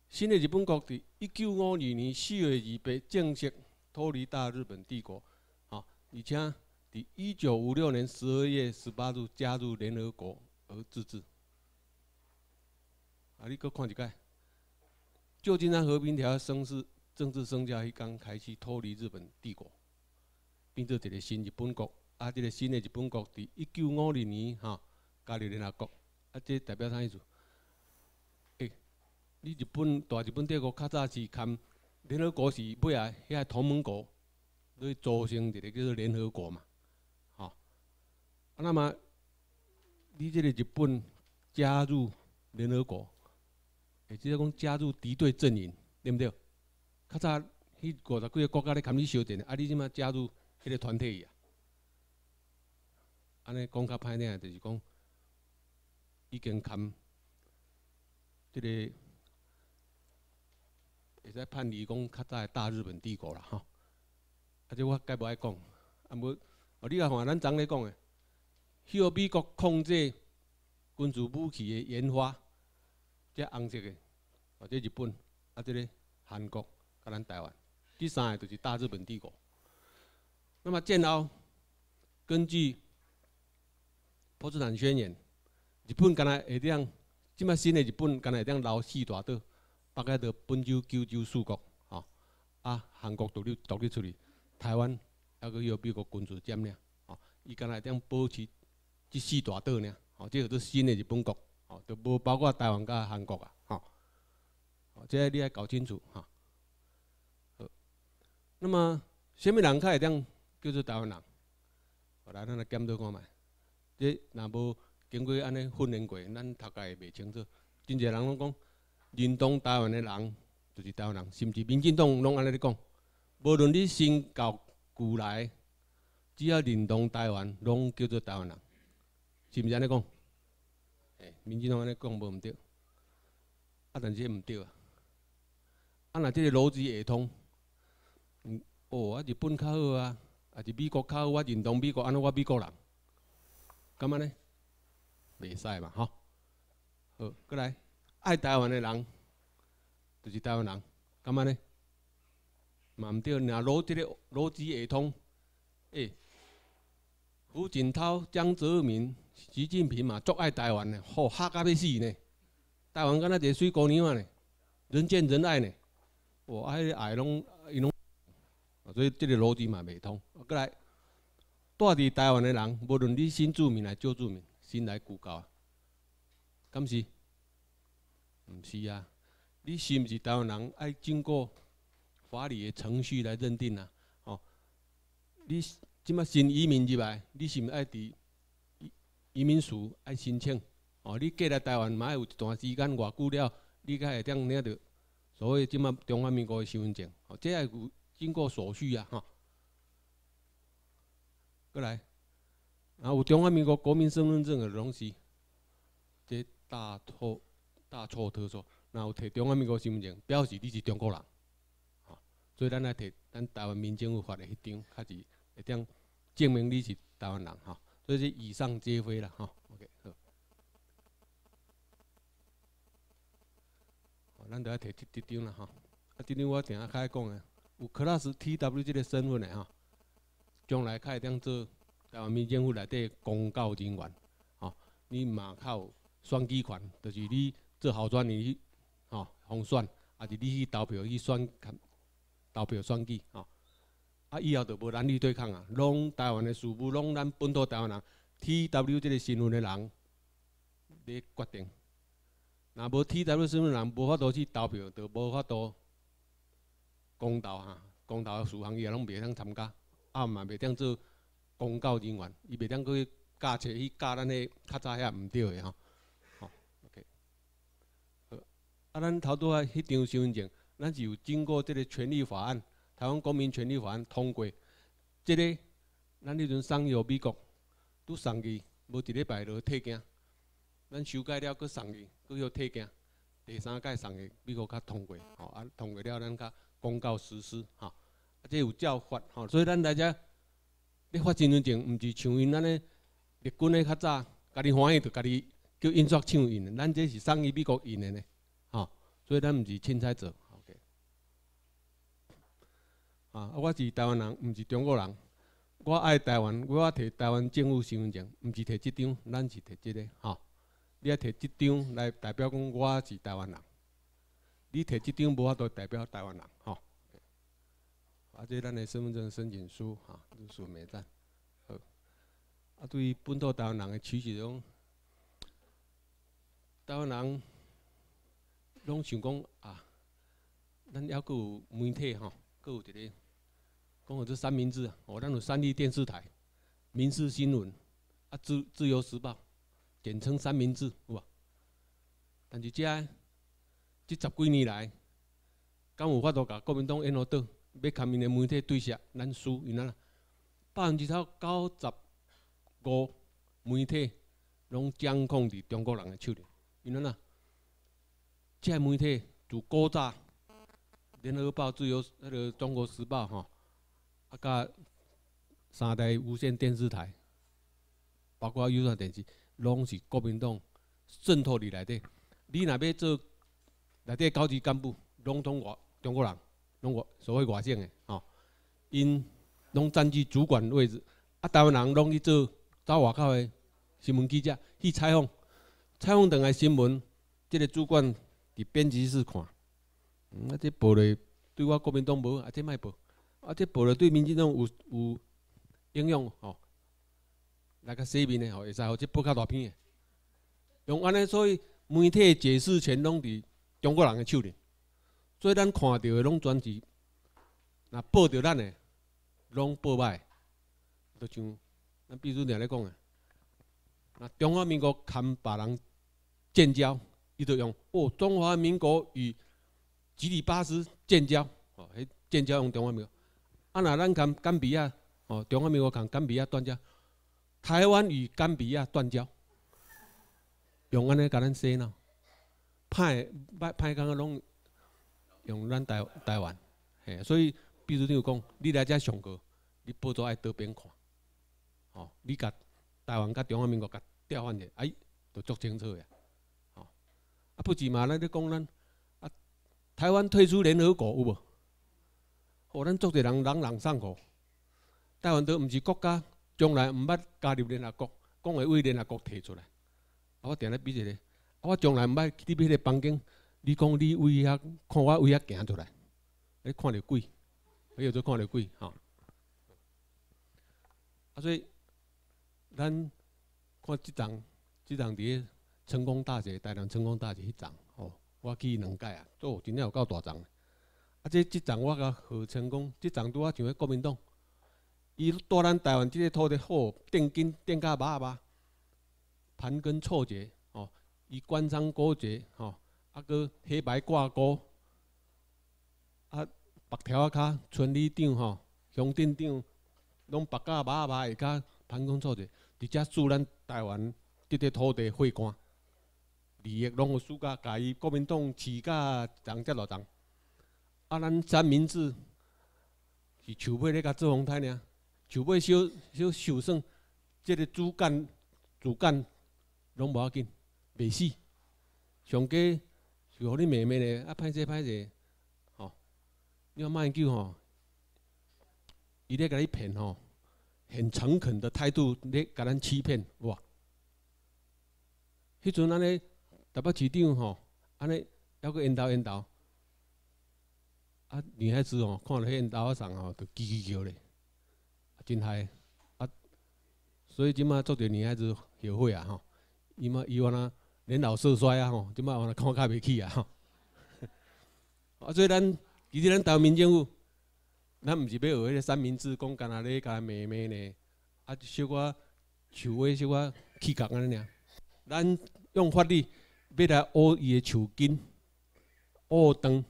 新的日本国伫一九五二年四月二八正式脱离大日本帝国，而且伫一九五六年十二月十八日加入联合国而自治。啊！你搁看一盖，旧金山和平条约生是政治生效一刚开始脱离日本帝国，变做一个新日本国。啊，这个新的日本国伫一九五二年吼加入联合国，啊，这代表啥意思？诶，你日本大日本帝国较早是含联合国是尾啊，遐同盟国，所以组成一个叫做联合国嘛，吼。啊，那么你即个日本加入联合国，也就是讲加入敌对阵营，对不对？较早迄五十几个国家咧含你相战，啊，你即马加入迄个团体啊？安尼讲较歹听，就是讲已经含即个会使叛离讲较早大日本帝国啦，吼。啊，这我该无爱讲，啊无，哦，你来看咱昨咧讲诶，许美国控制军事武器诶研发，这红色诶，或者日本，啊，这个韩国，甲咱台湾，第三个就是大日本帝国。那么战后，根据波茨坦宣言，日本敢若会当，即摆新的日本敢若会当留四大岛，北海道、本州、九州四国，吼，啊，韩国独立独立出去，台湾还阁由美国军事占领，吼，伊敢若会当保持即四大岛呢，吼，即个都新的日本国，吼，都无包括台湾甲韩国啊，吼，哦，这你爱搞清楚，哈。好，那么虾米人较会当叫做台湾人？后来咱来检讨看觅。这若无经过安尼训练过，咱头家会袂清楚。真侪人拢讲认同台湾的人就是台湾人，甚至民进党拢安尼咧讲。无论你新到旧来，只要认同台湾，拢叫做台湾人，是毋是安尼讲？诶，民进党安尼讲无毋对，啊，但是毋对啊。啊，若即个逻辑会通，嗯，哦，啊，日本较好啊，啊，是美国较好，我认同美国，安尼我美国人。干嘛呢？袂使嘛，吼。好，过来，爱台湾的人就是台湾人，干嘛呢？嘛毋对，若逻辑个逻辑会通，诶，胡锦涛、江泽民、习近平嘛，足爱台湾呢，吼，吓到要死呢。台湾敢若一个水姑娘啊呢，人见人爱呢。我爱爱拢伊拢，所以这个逻辑嘛袂通。过来。住伫台湾的人，无论你新住民来旧住民，新来旧到，敢是？毋是啊！你是毋是台湾人？爱经过法律的程序来认定啊！哦，你即摆新移民入来，你是毋爱伫移民署爱申请？哦，你过来台湾嘛，有一段时间偌久了，你才会当领到所谓即摆中华民国的身份证。哦，这要经过手续啊！哈。过来，啊，有中华民国国民身份证的东西，这大错大错特错。然后摕中华民国身份证，表示你是中国人，所以咱来摕咱台湾民政府发的迄张，较是会当证明你是台湾人，哈。所以是以上皆非啦，哈。OK，好。咱就要摕这张啦，哈。啊，这张我定下开讲的，有 Class TW 这个身份的，哈。将来较会当做台湾民政府内底公告人员，吼，你嘛较有选举权，就是你做候选人去，吼，方选，啊是你去投票去选，投票选举，吼，啊以后就无男女对抗啊，拢台湾的事务，拢咱本土台湾人，T W 这个身份的人咧决定，若无 T W 身份人无法度去投票，就无法度公道哈，公道的事项伊也拢袂当参加。啊嘛袂当做公告人员，伊袂当去教册去教咱的较早遐毋对的吼。吼，OK。好，啊，咱头拄仔迄张身份证，咱是有经过即个权利法案，台湾公民权利法案通过，即个咱迄阵送予美国，拄送去无一礼拜就退件，咱修改了，佫送去，佫要退件，第三届送去美国较通过，吼啊通过了，咱较公告实施，吼。即有照法吼，所以咱大家咧发身份证，毋是像因安尼日军咧较早，家己欢喜就家己叫印刷厂印，咱这是送去美国印的呢，吼，所以咱毋是凊彩做。啊，我是台湾人，毋是中国人，我爱台湾，我摕台湾政府身份证，毋是摕即张，咱是摕即个，吼。你爱摕即张来代表讲我是台湾人，你摕即张无法度代表台湾人，吼。啊，即咱的身份证申请书哈，入属美站。好，啊，对于本土台湾人的取是种，台湾人拢想讲啊，咱还阁有媒体吼，阁有一个讲我这三明治哦，咱有三立电视台、民事新闻啊、自自由时报，简称三明治，有无？但是遮这十几年来，敢有法度甲国民党演好倒？要看面的媒体对下，咱输，因哪百分之头九十五媒体拢掌控伫中国人的手里，因哪呐？这媒体自古早《联合报》、自由、迄个《中国时报》吼，啊，甲三台无线电视台，包括有线电视，拢是国民党渗透伫内底。你若要做内底高级干部，拢通外中国人。拢外所谓外省的吼，因拢占据主管位置，啊，台湾人拢去做走外口的新闻记者去采访，采访倒来新闻，即个主管伫编辑室看，啊，这报咧对我国民党无，啊，这卖报，啊，这报咧对民进党有有影响吼，来个洗面的吼，会使，或者报较大片的，用安尼，所以媒体解释权拢伫中国人的手里。所以咱看到的拢专辑，那报着咱的，拢报歹，就像咱比如常咧讲的，那中华民国看别人建交，伊就用哦，中华民国与吉里巴斯建交，哦，迄建交用中华民国。啊，那咱看甘比亚，哦，中华民国看甘比亚断交，台湾与甘比亚断交，用安尼甲咱洗脑，歹歹歹讲个拢。用咱台台湾，嘿，所以，比如你有讲，你来遮上课，你报纸爱倒边看，哦，你甲台湾甲中华民国甲调换者，哎，都足清楚呀，吼，啊，不止嘛，咱咧讲咱，啊，台湾退出联合国有无？哦咱足侪人朗朗上口，台湾都毋是国家，将来毋捌加入联合国，讲会为联合国提出来，啊，我定咧比一个，啊，我将来毋捌去迄个房间。你讲你为遐看我为遐行出来，你看着鬼，我有做看着鬼吼。啊，所以咱看即张，即张伫成功大学，台南成功大学迄张，吼，我去两届啊，做真正有够大张。啊，这即张我甲何成功，即张拄啊像迄国民党，伊带咱台湾即个土地好，定金定甲麻麻，盘根错节，吼，伊官商勾结，吼。啊，搁黑白挂钩，啊，白条仔骹村里长吼，乡镇长，拢白甲麻麻下骹盘根错节，直接输咱台湾这块土地血汗，利益拢有输甲，甲伊国民党饲甲人遮落重。啊，咱三明治是树尾咧甲做风台尔，树尾小小受损，即个主干主干拢无要紧，袂死，上加。是互你妹妹咧，啊，歹势歹势，吼，你要卖救吼，伊咧甲你骗吼，很诚恳的态度咧甲咱欺骗，哇！迄阵安尼台北市长吼，安尼还个引导引导，啊，女孩子吼看到迄引导上吼，就叽叽叫咧，真嗨啊！所以即马做着女孩子协会啊吼，伊嘛伊 wanna。年老色衰啊吼，即摆我看较袂起啊吼。啊，所以咱其实咱台湾民政府，咱毋是要学迄个三明治，讲干那咧甲骂骂呢，啊，小可树尾小可起角安尼尔。咱用法律要来挖伊诶树根，挖断，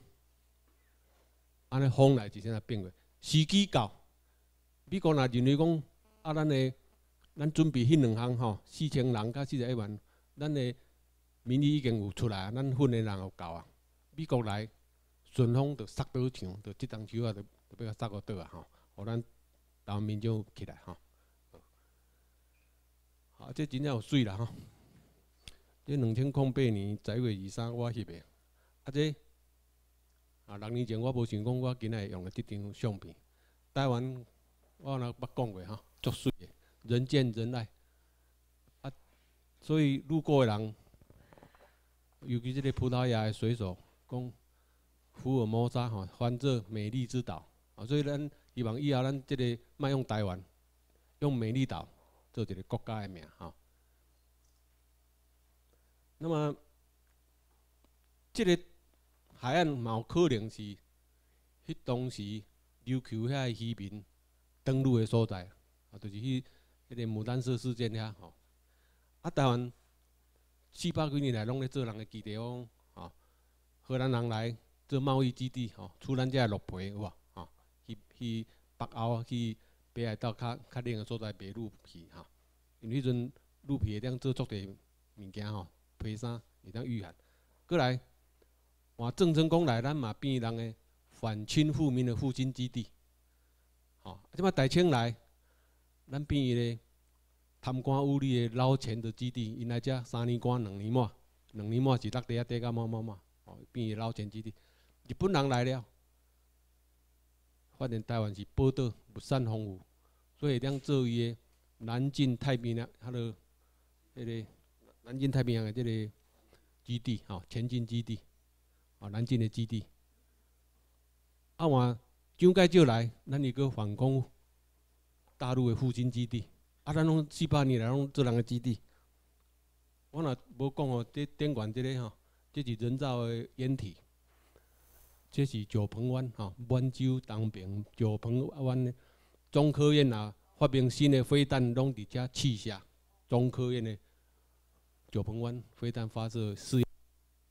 安尼风来就先来变过。时机到，美国若认为讲，啊，咱的咱准备迄两项吼，四千人甲四十一万，咱的。民意已经有出来，咱训练人有够啊！美国来顺风就杀倒墙，就即当手啊，就就比较杀个倒啊！吼，互咱台湾民众起来吼。好，这真正有水啦吼！这两千零八年十月二三我翕的，啊这啊六年前我无想讲我今仔日用了这张相片。台湾我若捌讲过吼，足水的，人见人爱啊，所以路过的人。尤其这个葡萄牙的水手讲福尔摩沙吼，翻这美丽之岛，啊，所以咱希望以后咱即个卖用台湾，用美丽岛做一个国家的名吼。那么，即个海岸嘛有可能是迄当时琉球遐渔民登陆的所在，啊，就是迄迄个牡丹社事件遐吼。啊，台湾四百几年来拢咧做人的基地哦，吼，荷兰人来做贸易基地吼，出咱遮鹿皮有无？吼，去去北欧去北海道较较冷的所在买鹿皮吼，因为迄阵鹿皮会当做足地物件吼。皮衫会当御寒，过来换郑成功来，咱嘛变人诶反清复明的复兴基地。吼，即摆大清来，咱变伊咧贪官污吏的捞钱的基地。因来遮三年官两年满，两年满是落地啊，地甲满满满，吼变伊捞钱基地。日本人来了，发现台湾是宝岛，物产丰富，所以当做伊的南进太平洋，它的迄个。南京太平洋的这个基地，吼，前进基地，啊，南京的基地。啊，我蒋介石来，咱一个反攻大陆的复兴基地。啊，咱拢四百年来拢做人个基地。我若无讲哦，这顶管这个吼，这是人造的掩体，这是九鹏湾，吼，满洲东平九鹏湾的中科院啊，发明新的飞弹，拢伫遮试下，中科院的。九鹏湾飞弹发射试验，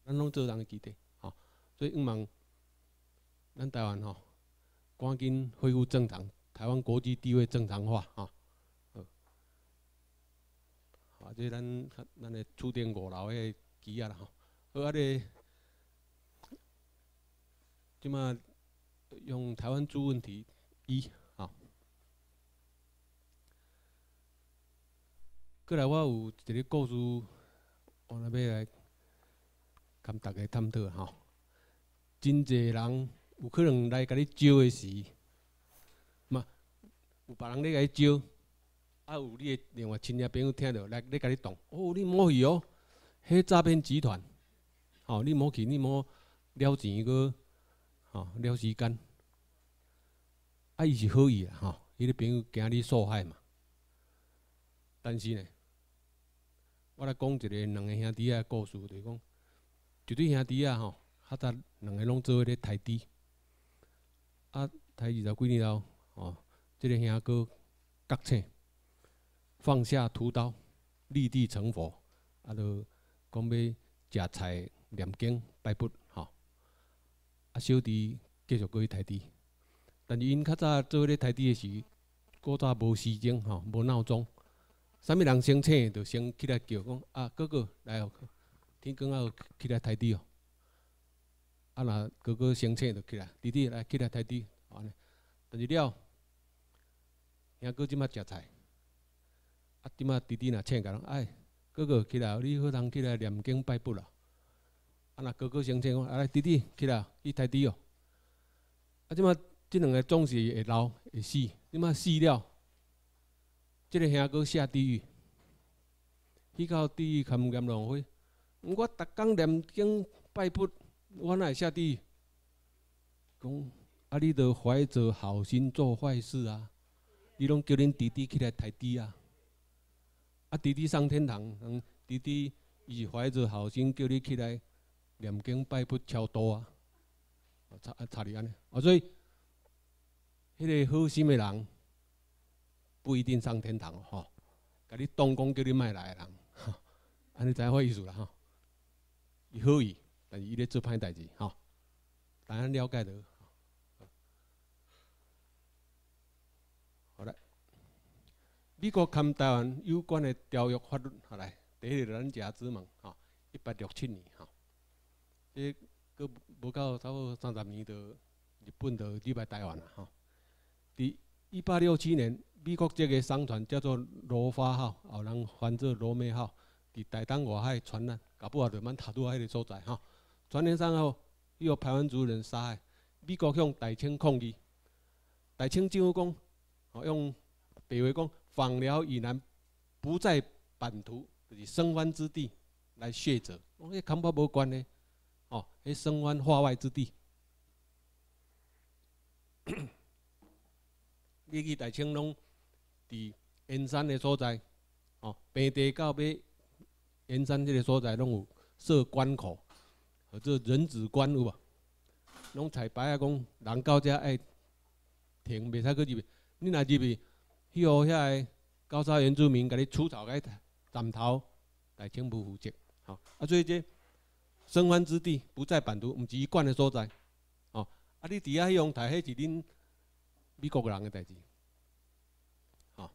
咱拢做人基地，所以希望咱台湾吼赶紧恢复正常，台湾国际地位正常化，吼，好，即咱咱的厝顶五楼的机啊啦，吼，好啊咧，即马用台湾猪问题一，吼，过来我有一个故事。我那要来跟大家探讨吼，真济人有可能来甲你招的时，嘛有别人咧甲你招，啊有你的另外亲戚朋友听到来咧甲你讲，哦，你莫去哦，迄诈骗集团，吼，你莫去，你莫了钱个，吼，了时间，啊伊是好意啊，吼，伊个朋友惊你受害嘛，但是呢。我来讲一个两个兄弟仔故事，就是讲一对兄弟仔吼，较早两个拢做迄个抬猪，啊，抬二十几年后，吼，即个兄哥觉醒，放下屠刀，立地成佛，啊，就讲要食菜、念经、拜佛，吼，啊，小弟继续过去抬猪，但是因较早做迄个抬猪诶时，古早无时钟，吼，无闹钟。啥物人先醒，就先起来叫讲啊，哥哥来哦，天光啊，起来抬猪哦。啊，若哥哥先醒就起来，弟弟来起来抬猪，安尼。但是了，兄哥即马食菜，啊，即马弟弟若醒讲，哎，哥哥起来，你好通起来念经拜佛咯。啊，若哥哥先醒讲，哎，弟弟起来去抬猪哦。啊，即马即两个总是会老会死，即马死了。即个兄哥下地狱，去到地狱看阎罗会。我逐工念经拜佛，我哪会下地？讲啊，你着怀着好心做坏事啊！你拢叫恁弟弟起来抬猪啊！啊，弟弟上天堂，嗯，弟弟伊是怀着好心叫你起来念经拜佛超度啊！差啊差哩安尼，啊所以，迄个好心的人。不一定上天堂吼，甲你动工叫你莫来的人，安尼知影意思啦吼。伊好意，但是伊咧做歹代志吼，大家了解到。好嘞，美国看台湾有关的条约法律，好来，第一个咱家之盟吼，一八六七年吼，这个无够差不多三十年，的日本的入来台湾啦吼。伫一八六七年。美国这个商船叫做罗发号，后人翻做罗美号，伫台东外海船难，搞不好就蛮踏入迄个所在哈。船员上后，有台湾族人杀害，美国向大清抗议，大清政府讲，哦用北话讲，访辽以南不在版图，就是生湾之地来卸责，我迄恐怕无关呢，哦，迄生湾化外之地。你 去大清拢伫燕山的所在，哦，平地到尾燕山这个所在拢有设关口，或者人质关有无？拢彩排啊，讲人到遮爱停，袂使去入去。你若入去，迄号遐个高沙原住民甲你除草个斩头，大清不负责。好，啊，所以这生还之地不在版图，毋是伊管的所在。哦，啊，你伫遐迄用台，迄是恁美国人的代志。好，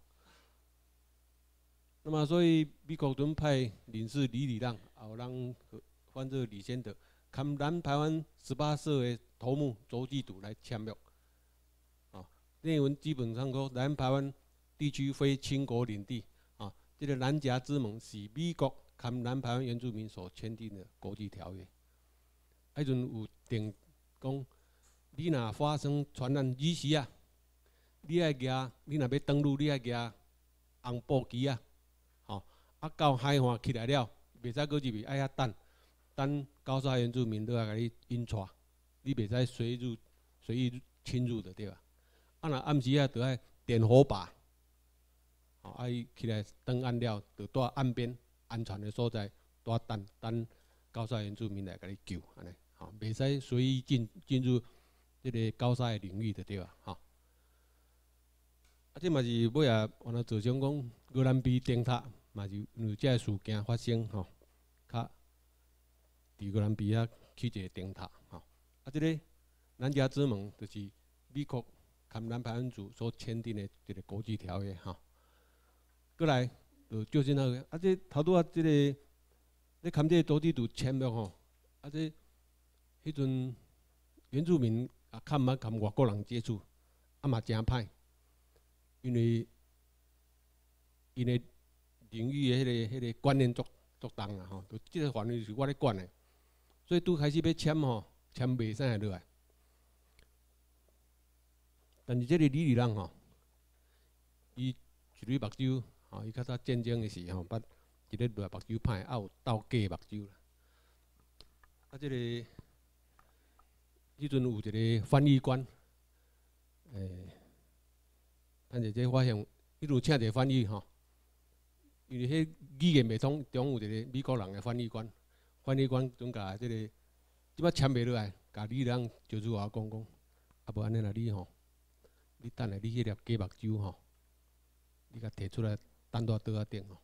那么所以美国屯派领事李礼让，也有人翻做李先德，看南台湾十八社的头目周继笃来签约。啊，内文基本上讲，南台湾地区非清国领地。啊，这个南夹之盟是美国。看南台湾原住民所签订的国际条约，迄阵有定讲，你若发生传染疫时啊，你爱加，你若要登陆，你爱加红布旗啊，吼，啊到海岸起来了，袂使搁入去，爱遐等，等高沙原住民都来甲你引带，你袂使随入随意侵入的对吧？啊若暗时啊，都爱点火把，吼，啊伊起来登岸了，就在岸边。安全的所在，多等等高沙原住民来甲你救，安尼，吼，袂使随意进进入这个高沙的领域的对吧？吼，啊，这嘛是尾啊，原来造成讲哥兰比灯塔嘛是因为这个事件发生，吼，较伫哥伦比亚起一个灯塔，吼，啊，这个南加之盟就是美国和南排湾族所签订的一个国际条约，吼，过来。就就是那个，啊！这头拄啊，这个咧看这个土地图签约吼，啊！这迄阵原住民啊，较毋捌跟外国人接触，啊嘛诚歹，因为因为领域的迄个迄个观念作作重啊吼，就即个范围是我咧管的，所以拄开始要签吼，签袂使落来。但是这个李李人吼，伊一对目睭。吼，伊较早战争诶时吼，捌一日落目睭歹，啊有斗假目睭啦。啊，即个迄阵有一个翻译官，诶，咱姐姐发现，迄路请一个翻译吼，因为迄语言袂通，中有一个美国人诶翻译官，翻译官总甲即个即摆签袂落来，甲李人就如我讲讲，啊无安尼啦，你吼，你等下你迄粒假目睭吼，你甲摕出来。单独倒仔顶吼，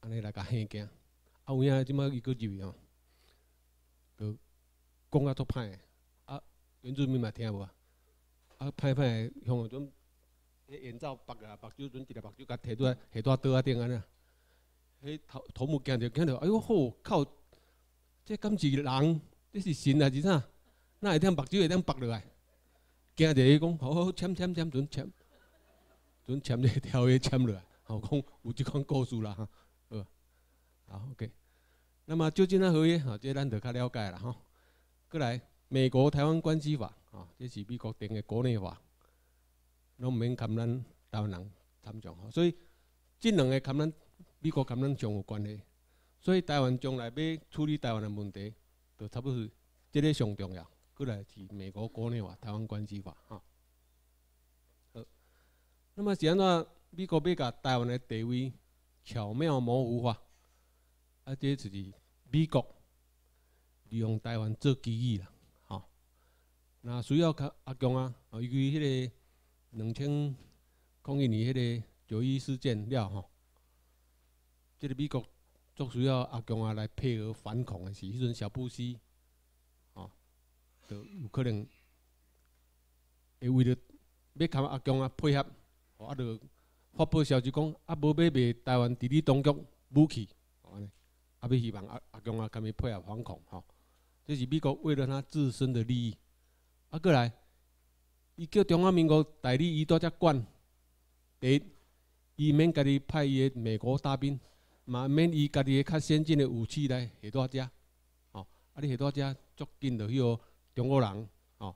安尼来甲吓惊。啊有影即摆伊搁入去吼，就讲啊足歹诶。啊原住民嘛听无啊？啊歹歹像迄种，迄眼罩拔啊，目睭准一个目睭甲摕出来，下带倒仔顶安尼。迄头头目惊着惊着，哎呦好靠！这敢是人？这是神还是啥？哪会听目睭会当拔落来？惊着伊讲，好好签签签准签。准签个条约签落来，好讲有即款故事啦哈，好，好 OK。那么就这啊合约，好，这咱就较了解了哈。过来，美国台湾关系法，啊，这是美国定的国内法，拢毋免跟咱台湾人参详。所以，这两个跟咱美国跟咱上有关系。所以，台湾将来要处理台湾的问题，就差不多这个上重要。过来是美国国内话，台湾关系法，哈。那么是安怎？美国要甲台湾的地位巧妙模糊化，啊，这就是美国利用台湾做机遇啦，吼。那需要甲阿强啊，由于迄个两千零一年迄个九一事件了吼，即个美国足需要阿强啊来配合反恐的时，迄阵小布希，吼，就有可能会为了要甲阿强啊配合。啊，就发布消息讲，啊，无要卖台湾伫你当局武器，安尼，啊，要希望阿阿强啊，甲伊配合反恐，吼，这是美国为了他自身的利益。啊，过来，伊叫中华民国代理伊在遮管，第一，伊免家己派伊的美国大兵，嘛免伊家己的较先进的武器来下在遮，吼，啊，你下在遮足紧着迄个中国人，吼，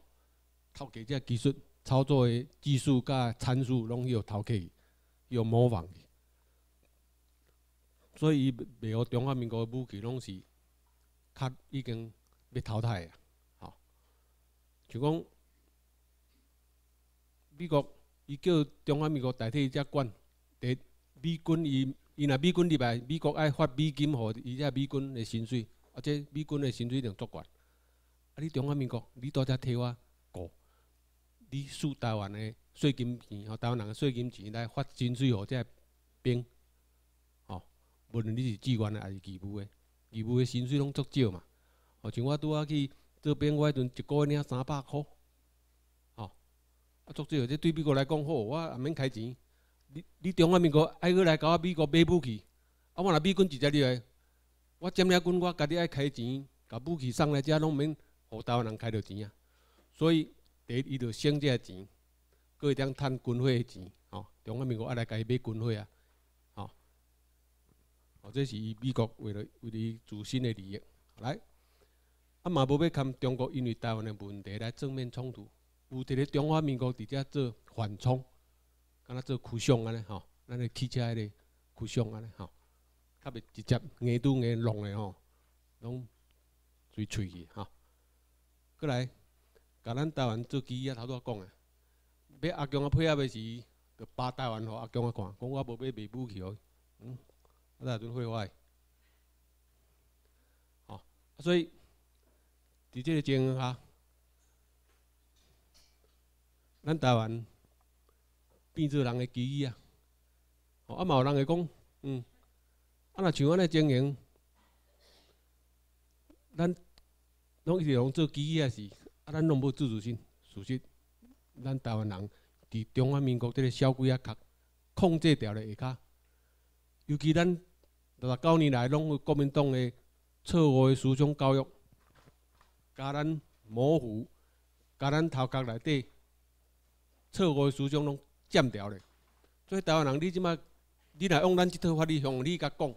偷计遮技术。操作的技术甲参数拢有偷去，有模仿去，所以伊袂学中华民国武器拢是较已经要淘汰啊！吼，就讲美国伊叫中华民国代替伊只管，第美军伊伊若美军入来，美国爱发美金互伊只美军的薪水，而且美军的薪水定足悬。啊，你中华民国，你倒只替我过，你输台湾的税金钱，吼台湾人的税金钱来发薪水互只兵，吼，无论你是志愿的还是义务的，义务的薪水拢足少嘛。吼，像我拄仔去做兵，我迄阵一个月领三百箍。啊，足少，这对美国来讲好，我也免开钱。你你中华民国爱去来甲我美国买武器，啊，我若美军直接入来，我占领军，我家己爱开钱，甲武器送来遮拢免互台湾人开着钱啊。所以第一，伊着省这钱，佫会当趁军费钱，吼，中华民国爱来甲伊买军费啊，吼，哦，这是伊美国为了为了自身的利益来，啊嘛无要看中国因为台湾的问题来正面冲突。有一个中华民国伫遮做缓冲，敢若做驱伤安尼吼，咱个汽车迄个驱伤安尼吼，较袂直接硬拄硬弄的吼，拢随喙去吼。过来，甲咱台湾做机啊，头拄仔讲诶，要阿强啊配合的时，着扒台湾互阿强啊看，讲我无要卖武器哦，嗯，啊，那阵废话。吼，所以伫即个情况下。咱台湾变做人的机遇啊！哦，啊，嘛有人会讲，嗯，啊，若像阮咧经营，咱拢一直拢做机遇啊是，啊，咱拢无自主性。事实，咱台湾人伫中华民国这个小鬼啊，较控制掉咧下骹，尤其咱六十九年来拢有国民党的错误的思想教育，甲咱模糊，甲咱头壳内底。错误的思想拢占掉咧，所以台湾人，你即马，你若用咱即套法律向你甲讲，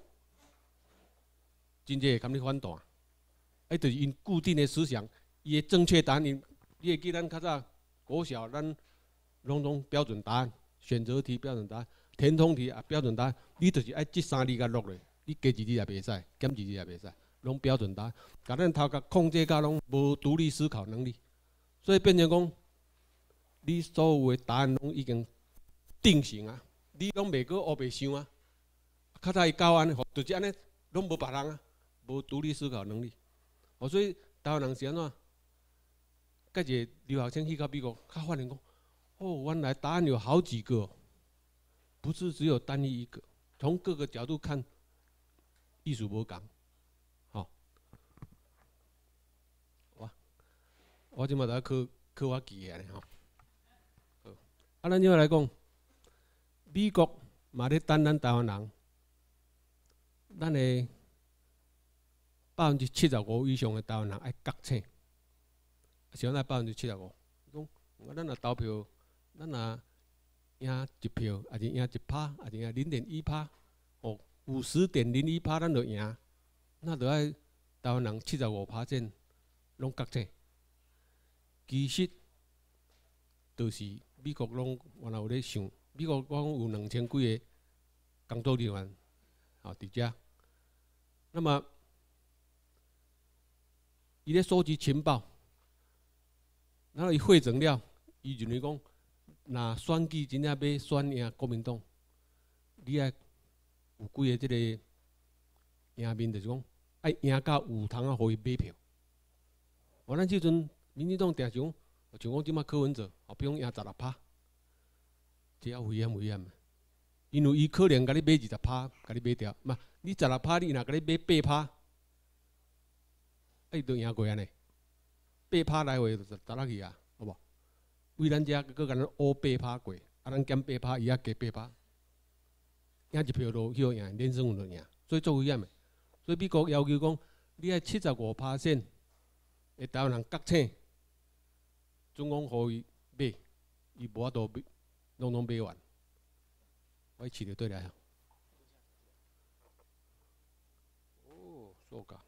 真正会甲你反弹。哎，就是因固定的思想，伊的正确答案，你会记咱较早国小咱拢拢标准答案、选择题标准答案、填空题也标准答案，你就是爱即三字甲录咧，你加一字也袂使，减一字也袂使，拢标准答案，甲咱头壳控制甲拢无独立思考能力，所以变成讲。你所有的答案拢已经定型啊，你拢袂过学袂想啊。较早伊教安尼，就是安尼，拢无别人啊，无独立思考能力。哦，所以台湾人是安怎？个留学生去到美国，他发现讲，哦，原来答案有好几个，不是只有单一一个。从各个角度看，艺术无共。好，我我即马在考考我记个吼。啊，咱怎来讲？美国嘛咧等咱台湾人，咱的百分之七十五以上的台湾人爱觉醒，像咱百分之七十五，讲我咱若投票，咱若赢一票，还是赢一趴，还是赢零点一趴，哦，五十点零一趴咱就赢，那就爱台湾人七十五趴阵拢觉醒，其实都是。美国拢原来有咧想，美国讲有两千几个工作人员，啊伫遮。那么，伊咧收集情报，然后伊汇整了，伊认为讲，若选举真正要选赢国民党，你爱有几个即个赢面，就是讲爱赢到有通啊，互伊买票。我咱即阵民进党定想。像我即马柯文哲，后比讲赢十六趴，这要危险危险因为伊可能甲你买二十趴，甲你买掉，嘛，你十六趴，你若甲你买八趴，哎，都赢过安尼，八趴来回就十落去啊，好无？为咱遮搁甲咱乌八趴过，啊，咱减八趴，伊也加八趴，赢一票都去赢，连胜就赢，所以做危险的。所以美国要求讲，你爱七十五趴先，会台湾人觉醒。总共互伊买，伊无法度买，拢拢买完，我饲着对来啊。哦，说噶，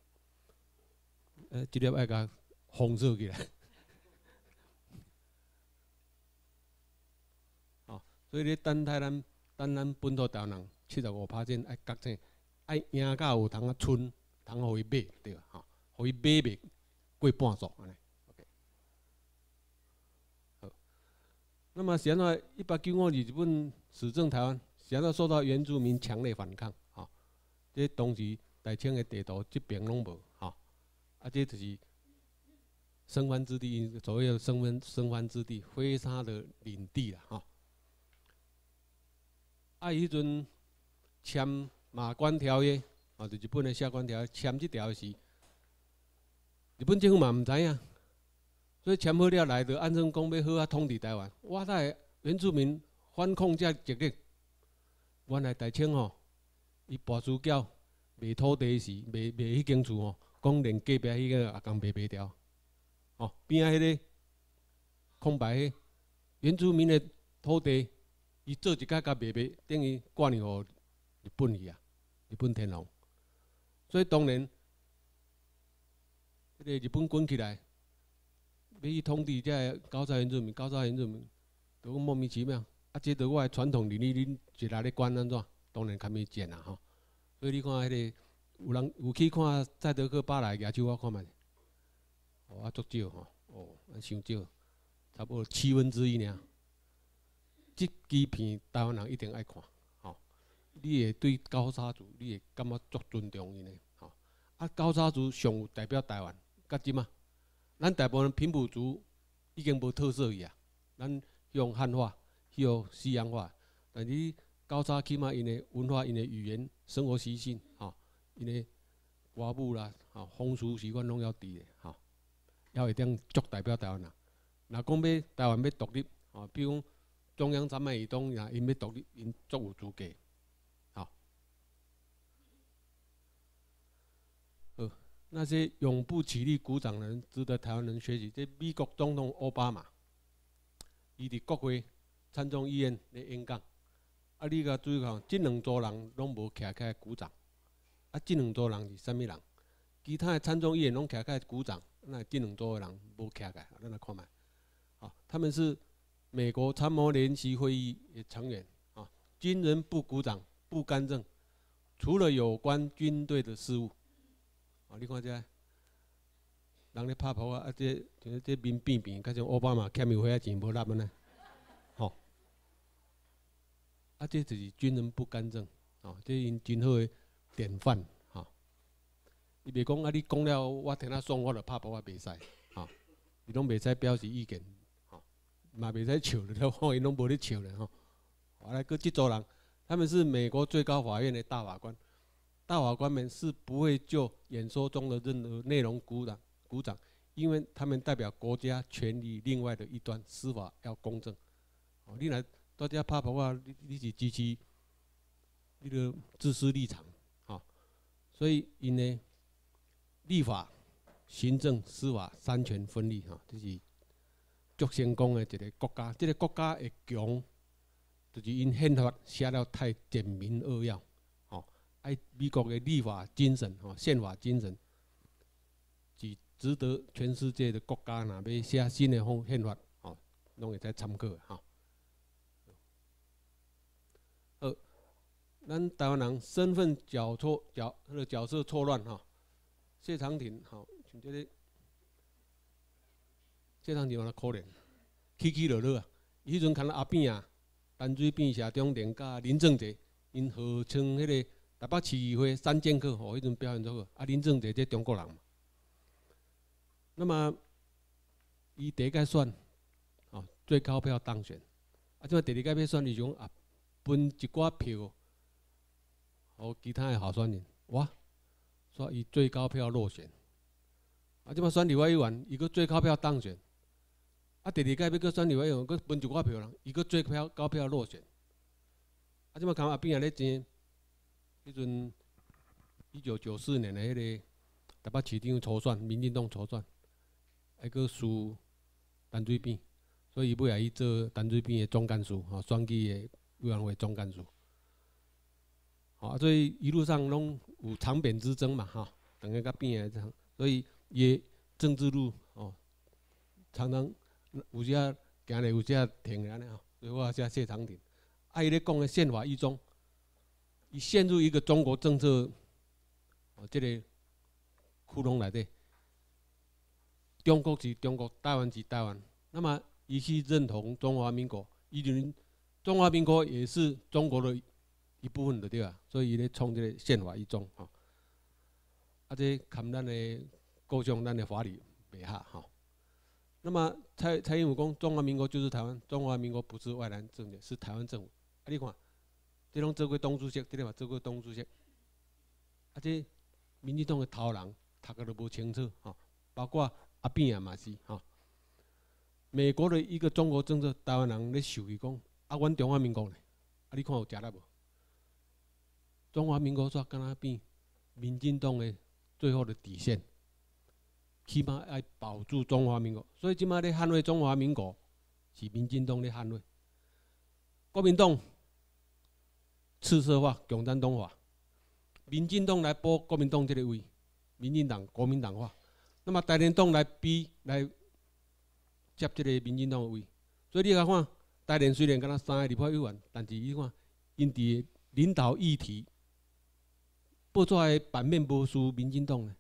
呃，即粒爱甲封锁起来。哦，所以你等待咱等咱本土台湾人七十五拍阵爱觉醒，爱赢到有通啊剩，通互伊买对吧？吼，互伊买袂过半数安尼。那么现在一八九五日日本始政台湾，现在受到原住民强烈反抗，哈，这当时台清的地图这边拢无，哈，啊，这就是生还之地，所谓的生还生番之地，非沙的领地啦，哈。啊，迄阵签马关条约，啊，就日本的下关条约，签这条是日本政府嘛毋知影。所以签好了来着，安政讲要好啊统治台湾。哇塞，原住民反抗遮激烈。原来大清吼，伊跋书教卖土地时，卖卖迄间厝吼，讲连隔壁迄个也共卖卖掉。哦，边仔迄个空白个原住民的土地，伊做一甲甲卖卖，等于挂念互日本去啊，日本天皇。所以当年，迄个日本滚起来。要去通知这高山原住民，高山原住民都莫名其妙。啊，这着我的传统，你你恁一来咧管安怎？当然较咪贱啦吼。所以你看迄个有人有去看赛德克巴莱亚洲，我看觅，哦，啊足少吼，哦，啊伤少，差不多七分之一尔。即几片台湾人一定爱看，吼。你会对高沙族，你会感觉足尊重伊呢，吼。啊，高沙族上有代表台湾，甲即嘛？咱大部分平埔族已经无特色去啊，咱用汉化，用西洋化，但是高沙起码因的文化、因的语言、生活习性，吼，因的歌舞啦，吼，风俗习惯拢要伫的，吼，要会点足代表台湾人。若讲要台湾要独立，吼，比如讲中央山脉以东，若因要独立，因足有资格。那些永不起立鼓掌的人，值得台湾人学习。这美国总统奥巴马，伊伫国会参众议院咧演讲，啊，你甲注意看，这两组人拢无徛起来鼓掌，啊，这两组人是啥物人？其他的参众议员拢徛起来鼓掌，那这两组的人无徛起来，咱来看觅。好，他们是美国参谋联席会议的成员，啊，军人不鼓掌不干政，除了有关军队的事务。你看这，人咧拍破啊！啊，这这这面变变，加上奥巴马欠伊花啊钱无纳么呢，吼！啊，这就是军人不干政，哦，这因真好的典范，吼！伊袂讲啊，你讲了我听他爽，我就拍破啊，袂使，吼！伊拢袂使表示意见，吼！嘛袂使笑咧，看伊拢无咧笑咧，吼！我来个即组人，他们是美国最高法院的大法官。大法官们是不会就演说中的任何内容鼓掌，鼓掌，因为他们代表国家权力另外的一端，司法要公正。哦，你来大家怕不怕，你你是支持那个自私立场，啊，所以因呢，立法、行政、司法三权分立，哈，这是足成功的一个国家。这个国家会强，就是因宪法写了太简明扼要。爱美国的立法精神，吼宪法精神，是值得全世界的国家若要写新的宪宪法，吼，拢会在参考，吼。二，咱台湾人身份角错角那个角色错乱，哈。谢长廷，吼，像这个谢长廷嘛，可怜，起起落落啊。迄阵看到阿扁啊，淡水边社中连甲林正杰，因号称迄个。台北市议会三剑客吼，迄阵表现足好。啊，林正杰这中国人嘛。那么，伊第一届选，哦，最高票当选。啊，即摆第二届要选，伊讲啊，分一寡票，互其他的候选人，哇，说伊最高票落选。啊，即摆选立委议员，伊个最高票当选。啊，第二届要搁选立委议员，搁分一寡票人，伊个最票高票落选。啊，即摆看阿扁也咧争。迄阵一九九四年的迄个台北市长初选，民进党初选，还阁输陈水扁，所以尾来伊做陈水扁的总干事，吼，选举的委员会总干事。好，所以一路上拢有长扁之争嘛，哈，等于甲扁的样，所以伊政治路哦，常常有时啊行咧，有时啊停安尼吼，所以我写谢长廷，啊伊咧讲的宪法一中。伊陷入一个中国政策，哦，这个窟窿内底。中国是中国，台湾是台湾。那么伊去认同中华民国，伊认中华民国也是中国的一部分的对吧，所以伊咧创这个宪法一中吼，啊，这看咱的构想，咱的法律袂合哈。那么蔡蔡英文讲中华民国就是台湾，中华民国不是外来政权，是台湾政府。啊，你看，这种做过党主席，这里嘛做过党主席，啊，这民进党的头人读个都无清楚吼，包括阿扁也嘛是吼。美国的一个中国政策，台湾人咧受伊讲，啊，阮中华民国咧，啊，你看有食力无？中华民国煞敢若变民进党的最后的底线，起码要保住中华民国。所以即摆咧捍卫中华民国，是民进党咧捍卫。国民党赤色化、共产党化，民进党来保国民党这个位，民进党国民党化，那么台联党来逼来。接即个民进党的位，所以你来看，台联虽然敢若三个立法委员，但是你看，因伫领导议题报出来版面无输民进党呢。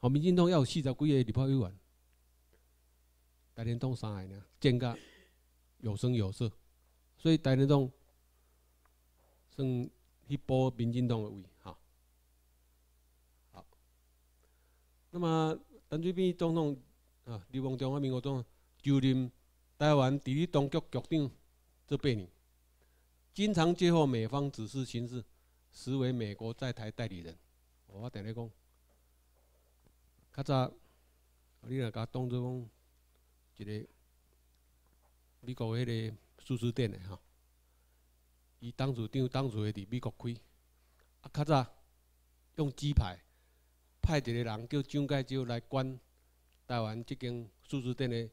吼，民进党要有四十几个立法委员，台联党三个呢，见甲有声有色，所以台联党算去保民进党的位，哈。好，那么陈水扁总统啊，流亡中华民国总统。就任台湾地理当局局长这八年，经常接获美方指示行事，实为美国在台代理人。我等下讲，较早你若甲当作讲一个美国迄个素食店的哈，伊当主长当主会伫美国开，啊较早用鸡排派一个人叫蒋介石来管台湾即间素食店的。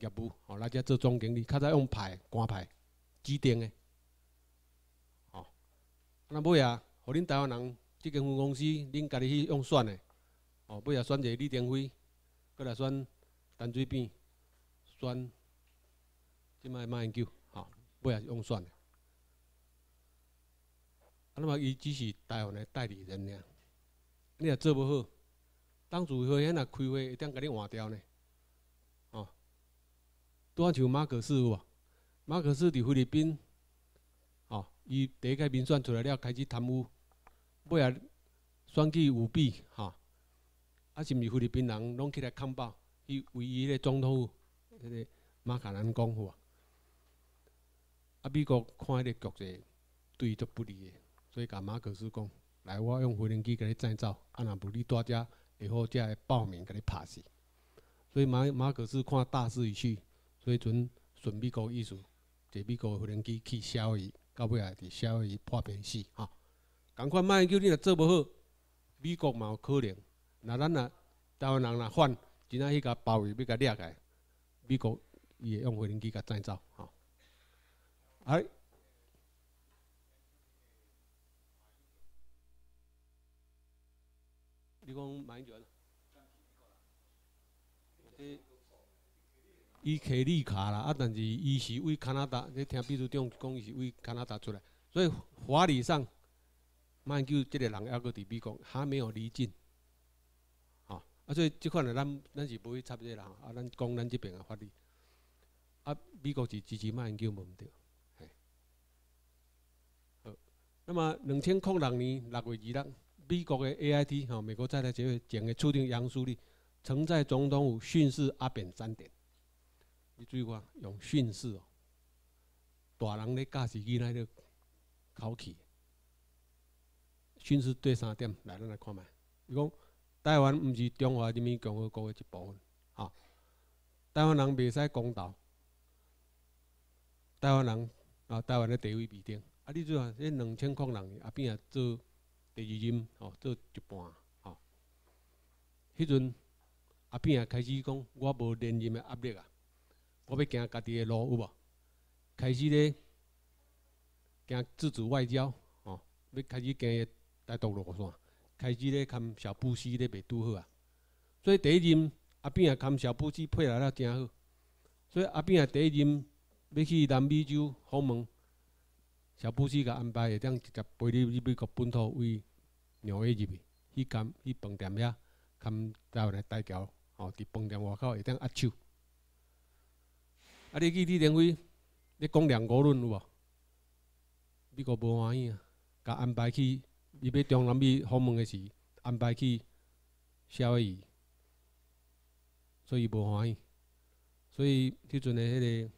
业务，吼，来遮做总经理，较早用牌、官牌指定的，吼。那尾啊，互恁台湾人即间分公司，恁家己去用选的，哦，尾啊选一个李登辉，过来选陈水扁，选即摆马英九，吼，尾啊用选的。啊，那么伊只是台湾的代理人呢，你也做不好，当主会遐若开会，一定甲你换掉呢。哦拄像马克思有无？马克思伫菲律宾，哦，伊第一届民选出来了，开始贪污，尾啊选举舞弊，吼，啊是毋是菲律宾人拢起来抗暴，伊为伊个总统，迄个马卡兰讲好啊。美国看迄个局势对伊足不利的，所以甲马克思讲，来我用无人机甲你制造，啊若无你大家会好才会报名甲你拍死。所以马马克思看大势已去。所以，准顺美国意思，坐美国无人机去消伊，到尾也伫消伊破病死吼。共款卖叫你若做无好，美国嘛有可能。那咱若台湾人若反，真仔去甲包围，要甲掠来，美国伊会用无人机甲制造吼。哎，你讲马英九？伊克里卡啦，啊，但是伊是为加拿大，你听秘书长讲，伊是为加拿大出来，所以法理上，马英九这个人还阁伫美国，还没有离境，吼，啊，所以即款的咱咱是不会插这啦，啊，咱讲咱这边的法律，啊，美国是支持马英九无毋对，嘿，好，那么两千零六年六月二日，美国的 A I T 吼，美国在台协会前个处长杨书立，曾在总统府训示阿扁三点。你注意看，用训示哦，大人咧驾驶机那个口气，训示对三点，来咱来看觅。伊讲台湾毋是中华人民共和国的一部分，哈，台湾人袂使公道，台湾人啊，台湾的地位未定。啊，你注意看，这两千零人年阿扁也做第二任，哦，做一半，吼。迄阵阿扁也开始讲，我无连任的压力啊。我要行家己的路，有无？开始咧行自主外交，吼，要开始行台独路线，开始咧看小布希咧袂拄好啊。所以第一任阿扁也看小布希配合了真好，所以阿扁也第一任要去南美洲访问，小布希甲安排会当直接飞你美国本土为纽约入去，去干去饭店遐看台湾的大桥，吼，伫饭店外口会当握手。啊，你去李登辉，你讲两国论有无？美国无欢喜啊，甲安排去，伊要中南美访问的时，安排去夏威夷，所以无欢喜。所以迄阵的迄个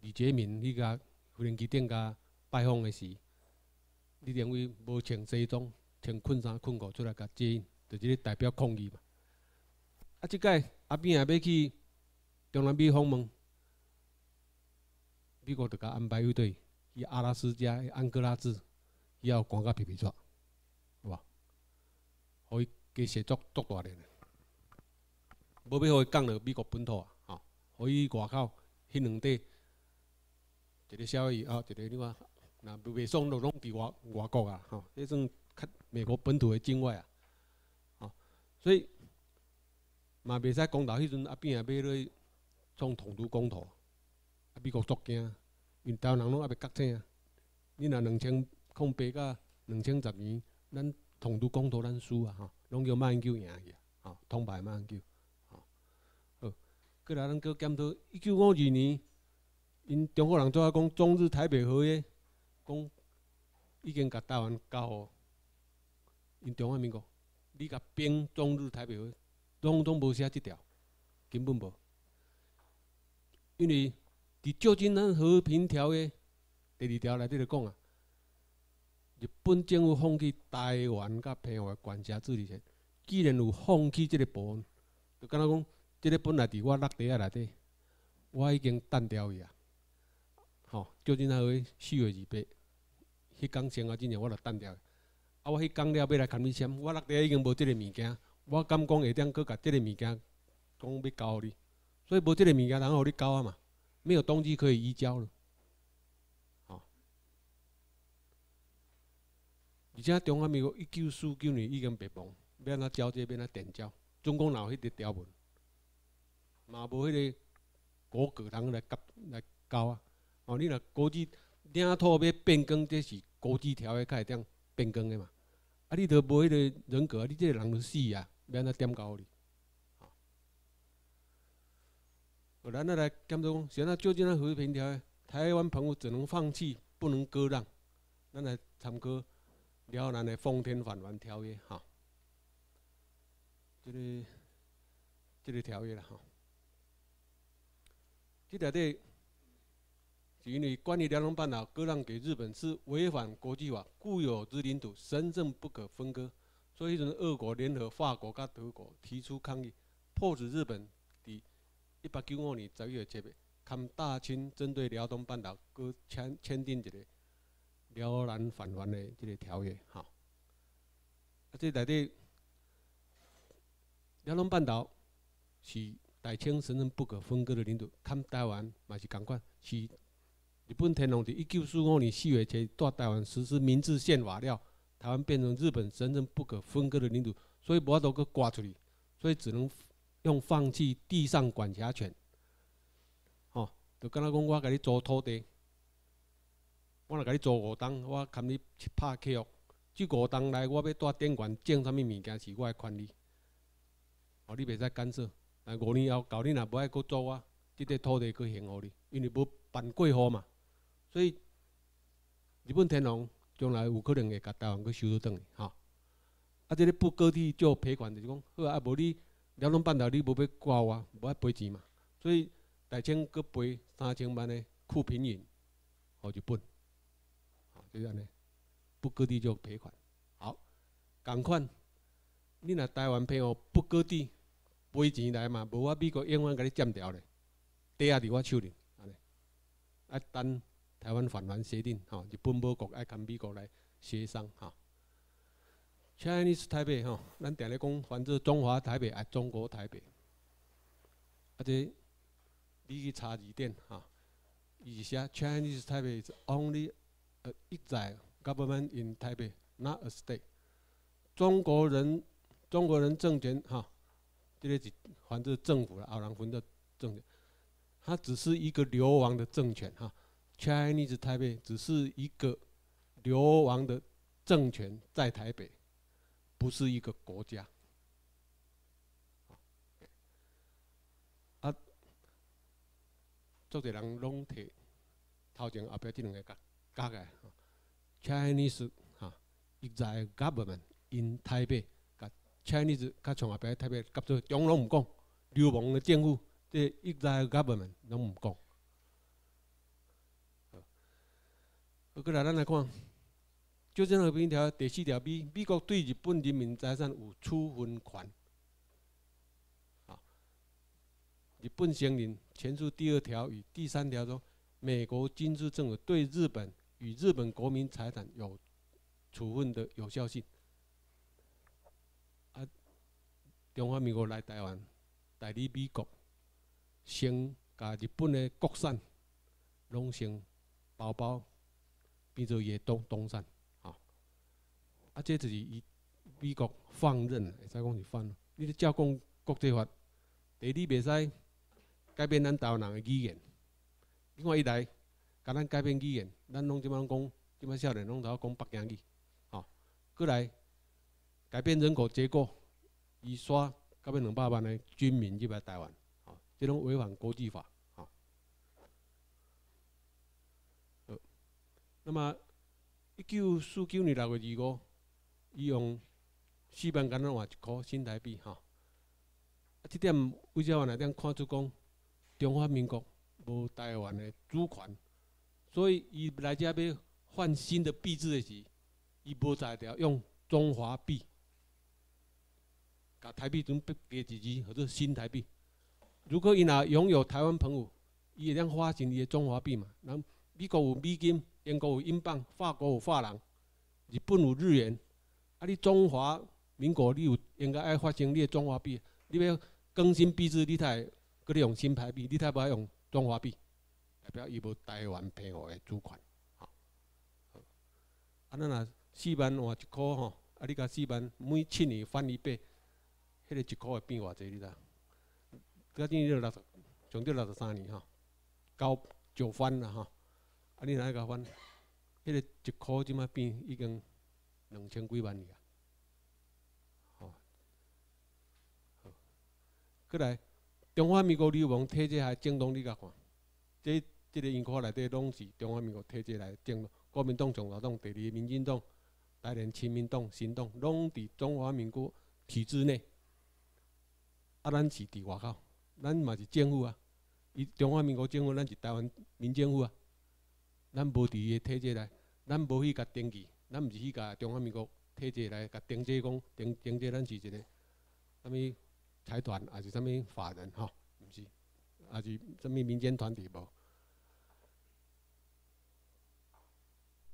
李杰明，伊甲无人机店甲拜访的时，你认为无穿西装，穿困衫困裤出来甲接应，就是咧代表抗议嘛。啊，即届阿扁也要去中南美访问，美国就甲安排一队去阿拉斯加安哥拉治，伊要赶甲皮皮抓，好无？互伊加写作作大咧，无要互伊降落美国本土啊，吼，互伊外口迄两块，一个夏威夷啊，一个另外，若袂爽就拢伫外外国啊，吼，迄算较美国本土的境外啊，吼，所以。嘛袂使讲到迄阵阿扁也要咧创统独公投，啊美国足惊，因台湾人拢还袂觉醒啊。你若两千零八到两千十年，咱统独公投咱输啊吼，拢叫马英九赢去啊，吼，通牌马英九，吼，好，过来咱搁检讨一九五二年，因中国人做啊讲中日台北合约，讲已经甲台湾交互因中华民国，你甲编中日台北合约。拢拢无写即条，根本无，因为伫旧金山和平条约第二条内底就讲啊，日本政府放弃台湾甲澎湖管辖治理权，既然有放弃即个部分，就敢若讲，即个本来伫我落地啊内底，我已经单调伊啊，吼，旧金山合约四月二八，迄工生活之前我著单调，啊，我迄工了要来签你签，我落地已经无即个物件。我敢讲下点搁甲即个物件讲要交你，所以无即个物件通互你交啊嘛，没有东西可以移交了，吼。而且中华民国一九四九年已经灭亡，要安怎交接，要安怎电交，总共有迄个条文，嘛无迄个国格通来交来交啊。哦，你若国际领土要变更，这是国际条约才会当变更的嘛。啊，你都无迄个人格，你这个人就死啊！免怎点搞你，好，咱来检讨讲，现在究竟咱和平条约，台湾朋友只能放弃，不能割让。咱来参考辽南的奉天反顽条约，哈，这个这个条约了哈，这条的。因为关于辽东半岛割让给日本是违反国际法，固有之领土神圣不可分割。所以，阵俄国联合法国甲德国提出抗议，迫使日本伫一八九五年十一月七日，堪大清针对辽东半岛割签签订一个辽南返还的这个条约，哈。啊，这内底辽东半岛是大清神圣不可分割的领土，堪台湾嘛是共款，是日本天皇伫一九四五年四月七在台湾实施明治宪法了。台湾变成日本神圣不可分割的领土，所以无法度去刮出去，所以只能用放弃地上管辖权。吼，就敢若讲我甲你租土地，我若甲你租五栋，我含你拍契约，即五栋内我要带电管种啥物物件是我的权利，哦，你袂使干涉。但五年后到你若无爱搁租我，即块土地搁还互你，因为无办过户嘛，所以日本天皇。将来有可能会甲台湾去收倒转去，吼。啊，即个不割地就赔款，就是讲，好啊，无你辽东半岛你无要挂我，无爱赔钱嘛。所以大清搁赔三千万的库平银，互日本，好，就安尼，不割地就赔款。好，共款，你若台湾骗我不割地赔钱来嘛，无我美国永远甲你占掉咧，地也伫我手里，安尼，啊等。台湾反完协定，哈，日本无国爱跟美国来协商，哈。Chinese 台北，哈，咱定咧讲，反正中华台北爱中国台北，啊，这你去查字典，哈，以下 Chinese 台北 is only a exile government in Taipei，not a state。中国人，中国人政权，哈，这个是反正政府了，奥人分的政权，它只是一个流亡的政权，哈。Chinese 台北只是一个流亡的政权在台北，不是一个国家。啊，足侪人拢摕头前后壁这两个夹夹个，Chinese 哈，exile government in Taipei，甲 Chinese 甲从后壁台北夹做中拢毋讲，流氓的政府，即 exile government 拢毋讲。好，过来咱来看，就这和平条第四条美美国对日本人民财产有处分权。日本承认前述第二条与第三条中，美国军事政府对日本与日本国民财产有处分的有效性。啊，中华民国来台湾代理美国，先甲日本的国产拢先包包。变做野东东山，啊，啊，这就是伊美国放任，会使讲是放。你咧照讲国际法，第二袂使改变咱台湾人的语言。另外一来，甲咱改变语言，咱拢即摆讲，即摆少年拢头讲北京语，吼。过来改变人口结构，伊刷改变两百万的军民入来台湾，吼，这种违反国际法。那么，一九四九年六月二五，伊用四万干咱换一箍新台币，哈。啊，这点为啥话来点看出讲中华民国无台湾的主权，所以伊来遮要换新的币制的时，伊无在条用中华币，甲台币准备加一字，或者新台币。如果伊若拥有台湾朋友，伊会当发行伊的中华币嘛？咱美国有美金。英国有英镑，法国有法郎，日本有日元。啊，你中华民国你有应该爱发行你的中华币。你要更新币制，你才搁咧用新台币，你才无爱用中华币，代表伊无台湾平和的主权。吼，啊，咱若四万换一箍吼，啊，你甲四万每七年翻一倍，迄个一箍会变偌济？你知？今年六十，上到六十三年吼，高九翻了吼。啊！你哪个翻？迄个一箍即马变已经两千几万去啊！好，好，过来，中华民国流氓体制还正统，你甲看，这即个银行内底拢是中华民国体制来正统。国民党、共产党、第二民进党、台联亲民党、新党，拢伫中华民国体制内。啊，咱是伫外口，咱嘛是政府啊！伊中华民国政府，咱是台湾民政府啊！咱无伫伊体制内，咱无去甲登记，咱毋是去甲中华民国体制内甲登记讲登登记咱是一个啥物财团，还是啥物法人吼？毋是，还是啥物民间团体无？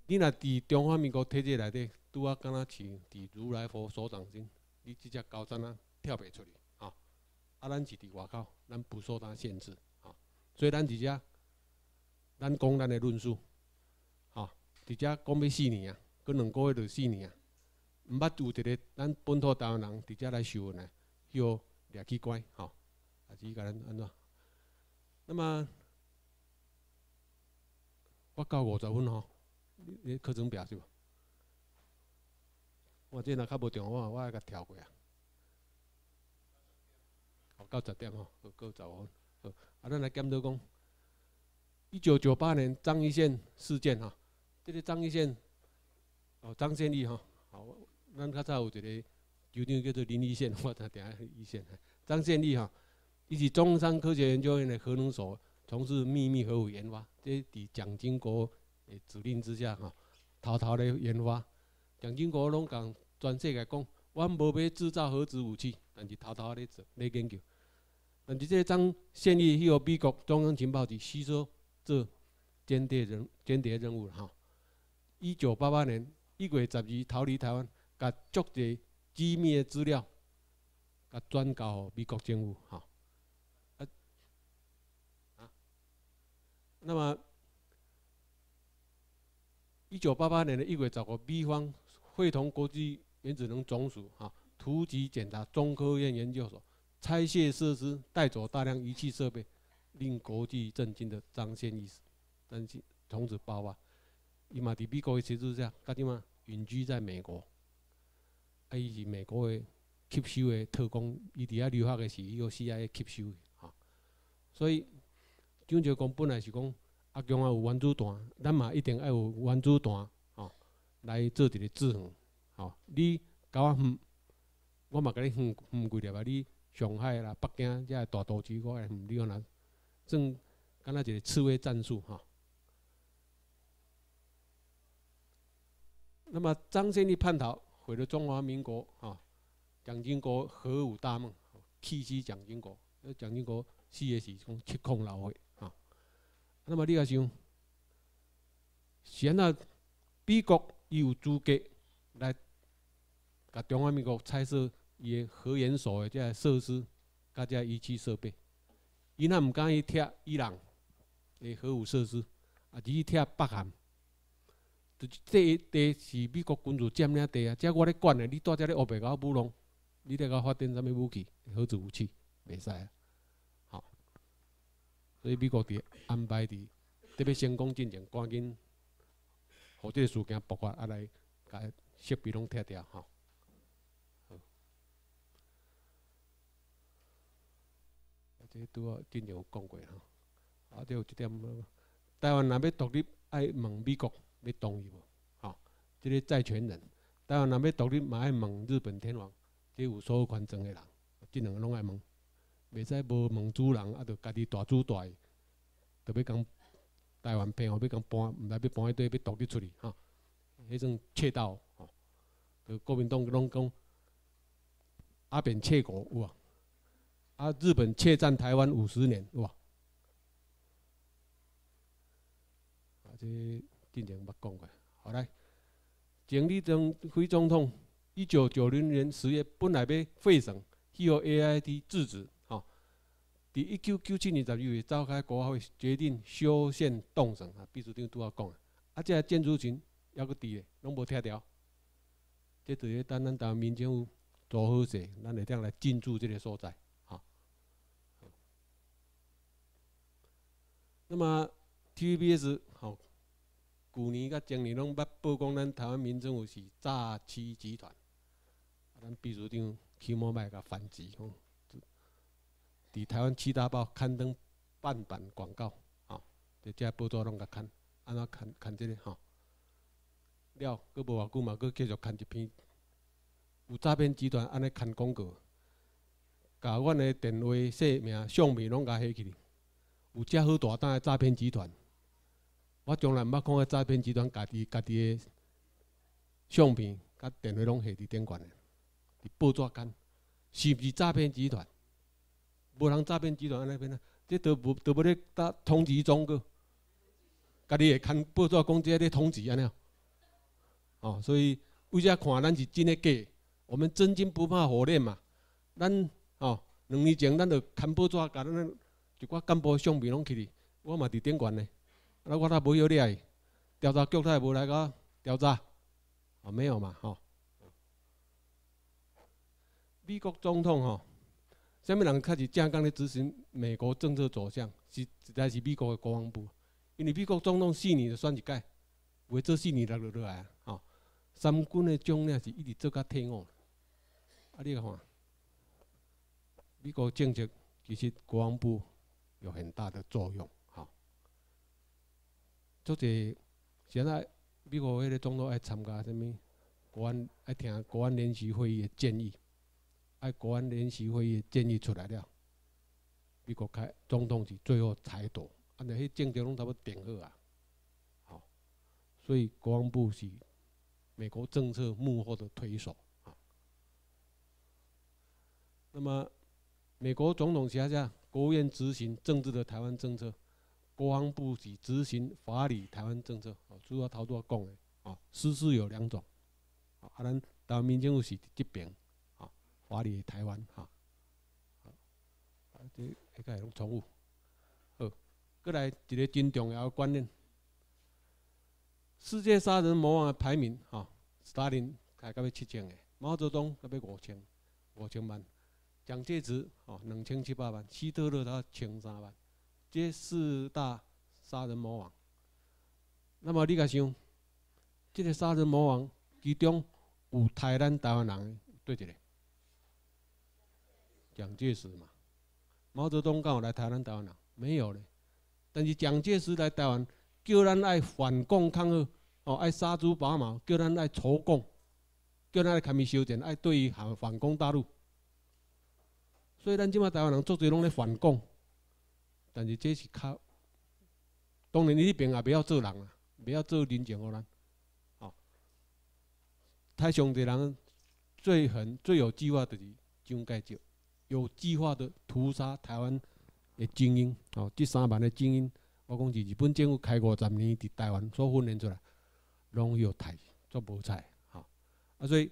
你若伫中华民国体制内底，拄啊敢若像伫如来佛所掌心，你即只高山啊跳袂出去，吼！啊，咱是伫外口，咱不受它限制，吼！所以咱伫遮，咱讲咱的论述。直接讲要四年啊，搁两个月就四年啊。毋捌有一个咱本土台湾人直接来受训啊，叫掠去关吼，还是甲咱安怎？那么我到五十分吼，你课程表是无？我这若较无重要，我爱甲调过啊。好，到十点吼，够十分。好，啊，咱来检讨讲，一九九八年张一线事件吼。这个张一宪，哦，张宪义哈，好，咱较早有一个局长叫做林一宪，我听定下一宪。张宪义哈，伊是中山科学研究院的核能所从事秘密核武研发，这伫蒋经国的指令之下哈，偷偷咧研发。蒋经国拢讲全世界讲，我无要制造核子武器，但是偷偷咧做咧研究。但是这张宪义去由美国中央情报局吸收做间谍人间谍任务哈。一九八八年一月十二逃离台湾，甲足侪机密的资料，甲转交美国政府，哈。啊，啊，那么一九八八年的一月十五，美方会同国际原子能总署，哈，突击检查中科院研究所，拆卸设施，带走大量仪器设备，令国际震惊的张先义，担心从此爆发。伊嘛伫美国诶时阵，遮甲点啊？隐居在美国，啊，伊是美国诶吸收诶特工，伊伫遐留学诶是，伊个 CIA 吸收的，吼。所以蒋介石本来是讲阿强啊有原子弹，咱嘛一定要有原子弹吼，来做一个制衡。吼，你甲我远，我嘛甲你远远几粒啊！你上海啦、北京遮大都市，我来远，你可能正敢若一个刺猬战术吼。那么张献立叛逃，毁了中华民国啊，蒋经国核武大梦，气死蒋经国。呃，蒋经国死的是讲七孔流血啊。那么你也想，现在美国有资格来？甲中华民国拆设伊个核研所的遮设施，甲遮仪器设备，伊若毋敢去拆伊朗的核武设施，啊，只去拆北韩，这地是美国军事占领地啊！遮我咧管的，你蹛遮咧乌白甲我武弄，你咧甲发展啥物武器？核子武器袂使啊！好，所以美国伫安排伫特别成功进程，赶紧，互即个事件爆发，啊来甲设备拢拆掉吼。这拄好之前有讲过吼，啊，这有一点，台湾若要独立，爱问美国要同意无？吼，即个债权人，台湾若要独立，嘛爱问日本天皇，即有所有权证的人，即两个拢爱问，袂使无问主人，啊，着家己大主大，着要讲台湾变，要讲搬，毋知要搬迄堆要独立出去，吼，迄种窃盗，吼，着国民党拢讲阿扁窃国有啊。啊！日本窃占台湾五十年，哇！啊，这之前捌讲过。好来，前立中辉总统一九九零年十月本来要废省，去由 A I T 制止，吼。伫一九九七年十二月召开国会决定修宪动省啊，秘书长拄好讲啊。啊，这建筑群还阁伫诶，拢无拆掉。这就是等咱台湾民政府做好势，咱会当来进驻这个所在。那么 TVBS 吼，去年甲前年拢捌曝光咱台湾民政府是诈欺集团，咱秘书长起码卖甲反击吼，伫台湾七大报刊登半版广告，吼，即遮报纸拢甲刊，安怎刊刊即个吼，了，佫无偌久嘛，佫继续刊一篇，有诈骗集团安尼刊广告，甲阮的电话、姓名、相片拢甲下去。有遮好大胆的诈骗集团，我从来毋捌看过诈骗集团家己家己的相片、甲电话拢下伫顶悬的，伫报纸间，是毋是诈骗集团？无人诈骗集团安尼变啊？这都无都无咧打通缉中个，家己会看报纸讲这咧通缉安尼哦，所以为遮看咱是真诶假？我们真金不怕火炼嘛，咱哦两年前咱就看报纸甲咱。一寡干部相片拢去哩，我嘛伫顶悬呢。那我他无晓咧，调查局他也无来个调查，啊没有嘛吼。美国总统吼，啥物人开始正刚咧执行美国政策走向？是实在是美国的国防部，因为美国总统四年就选一届，为做四年落落来啊。吼，三军的将领是一直做到退伍。啊，你看，美国政策其实国防部。有很大的作用，哈。做者现在美国迄个总统爱参加啥物国安爱听国安联席会议的建议，爱国安联席会议建议出来了，美国开总统是最后裁夺，安尼迄政策拢差不多定好啊，好，所以国防部是美国政策幕后的推手啊。那么美国总统下下。国务院执行政治的台湾政策，国防部是执行法理台湾政策。哦，主要头拄啊讲的，哦，实施有两种。啊，咱台湾民政府是这边，啊，法理台湾，哈。啊，这一个拢重复。好，过来一个真重要的观念：世界杀人魔王的排名，哈，斯大林开到要七千个，毛泽东到要五千，五千万。蒋介石哦，两千七百万；希特勒他千三万，这四大杀人魔王。那么你敢想，这个杀人魔王其中有台湾台湾人对一个？蒋介石嘛？毛泽东刚好来台湾台湾人没有嘞？但是蒋介石来台湾，叫咱爱反共抗日，哦，爱杀猪拔毛，叫咱爱筹共，叫咱爱开咪修正，爱对于反反攻大陆。所以咱即马台湾人做侪拢咧反共，但是这是较，当然你那边也不要做人啊，不要做人情互咱，哦，太上的人最狠、最有计划就是蒋介石，有计划的屠杀台湾的精英，哦，这三万的精英，我讲是日本政府开五十年伫台湾所训练出来，拢有太做无彩，吼，啊，所以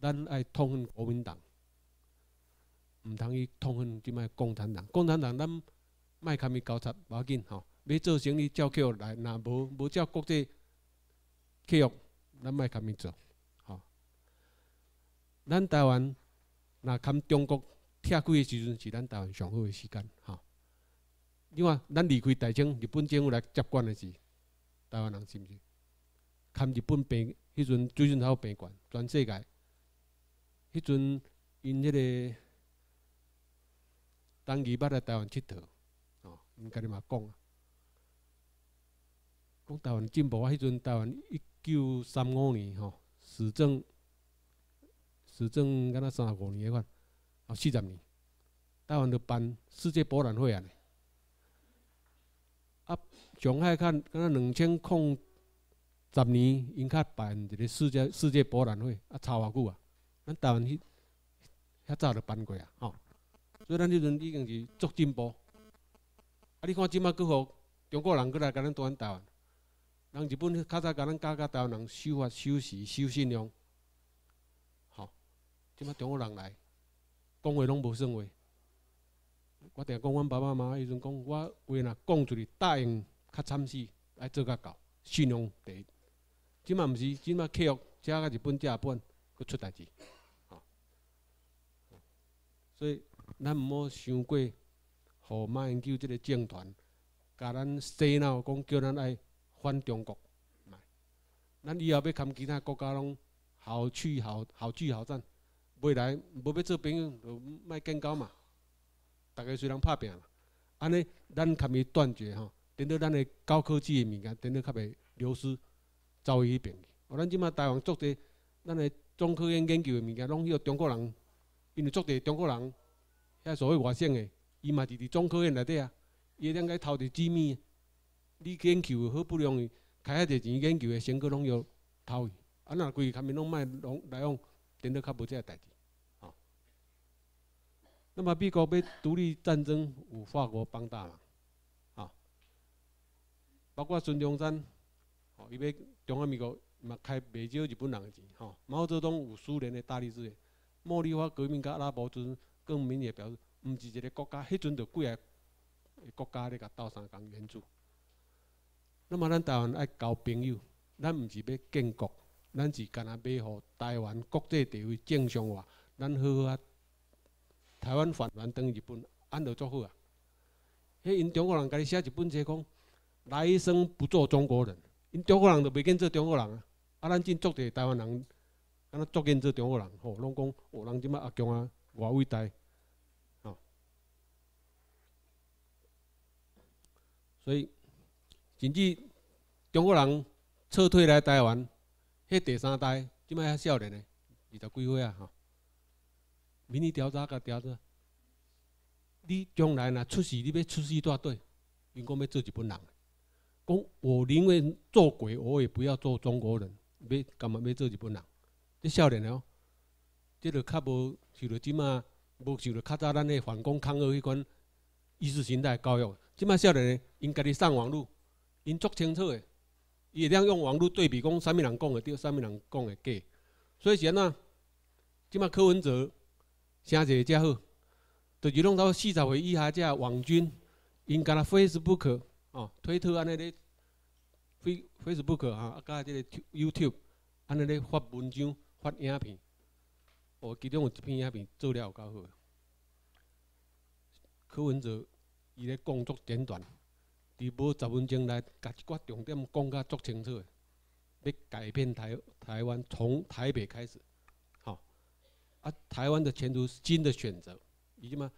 咱爱痛恨国民党。毋通去痛恨即摆共产党，共产党咱莫堪伊交叉无要紧吼，要做生意照契约来，若无无照国际契约，咱莫堪伊做，吼。咱台湾若堪中国拆开的时阵，是咱台湾上好的时间，吼。另外，咱离开大清，日本政府来接管的是台湾人，是毋是？堪日本病，迄阵水准头病悬，全世界，迄阵因迄个。当伊捌来台湾佚佗，哦，因家己嘛讲啊，讲台湾进步啊！迄阵台湾一九三五年吼，时政时政敢若三十五年迄款，哦，四十年，台湾著办世界博览会啊！啊，上海看敢若两千空十年，因较办一个世界世界博览会，啊，差偌久啊！咱台湾迄遐早著办过啊，吼。所以咱迄阵已经是足进步。啊，你看即马佫互中国人佫来甲咱夺台湾，人日本较早甲咱教甲台湾人修法、修习、修信用，吼，即马中国人来，讲话拢无算话。我定讲阮爸爸妈妈迄阵讲，我话若讲出去，答应较惨死，爱做较到，信用第一。即马毋是，即马契约遮甲日本遮本，佫出代志，吼。所以。咱毋好想过，互马英九即个政团，甲咱洗脑，讲叫咱爱反中国。咱以后要看其他国家拢好聚好好聚好散，未来无要做朋友，就莫建交嘛。逐个虽然拍拼，安尼咱较咪断绝吼，等到咱的高科技的物件，等到较袂流失，走去迄边去。哦，咱即马台湾做者，咱的中科院研究的物件，拢许中国人，因为做者中国人。遐所谓外省的，伊嘛是伫中科院内底啊，伊两个偷着机密，你研究好不容易开遐侪钱研究的，成果拢要偷去，啊那规个方面拢卖拢来往，等到较无这个代志，吼。那么美国要独立战争，有法国帮大忙，啊，包括孙中山，吼，伊要中华民国嘛开袂少日本人的钱，吼。毛泽东有苏联的大力支援，茉莉花革命甲阿拉伯阵。更明也表示，毋是一个国家，迄阵就几个国家咧甲斗相共援助。那么咱台湾爱交朋友，咱毋是要建国，咱是干那要互台湾国际地位正常化，咱好好啊。台湾反完等日本，安就做好啊。迄因中国人家己写一本册讲，来生不做中国人，因中国人就袂见做中国人啊。啊，咱真足者台湾人，敢若足见做中国人，吼，拢讲哦，人即马阿强啊。偌伟大，吼！所以，甚至中国人撤退来台湾，迄第三代即摆遐少年诶，二十几岁啊，吼！民意调查甲调查，你将来若出事，你要出事大队，因讲要做日本人，讲我宁愿做鬼，我也不要做中国人，要干嘛要做日本人？这少年哦。即个较无受着即马，无受着较早咱的反攻抗日迄款意识形态教育。即马少年因家己上网络，因足清楚的，伊会当用网络对比讲，啥物人讲的对，啥物人讲的假。所以是安怎？即马柯文哲声势遮好，就是弄到四十岁以下遮网军，因干那 Facebook 哦，推特安尼咧，Face Facebook 啊，甲即个 YouTube 安尼咧发文章、发影片。哦，其中有一篇影片做了有够好。柯文哲伊咧讲足简短，伫无十分钟内，甲一寡重点讲甲足清楚诶。要改变台台湾，从台北开始，好啊，台湾的前途是新的选择，伊即嘛，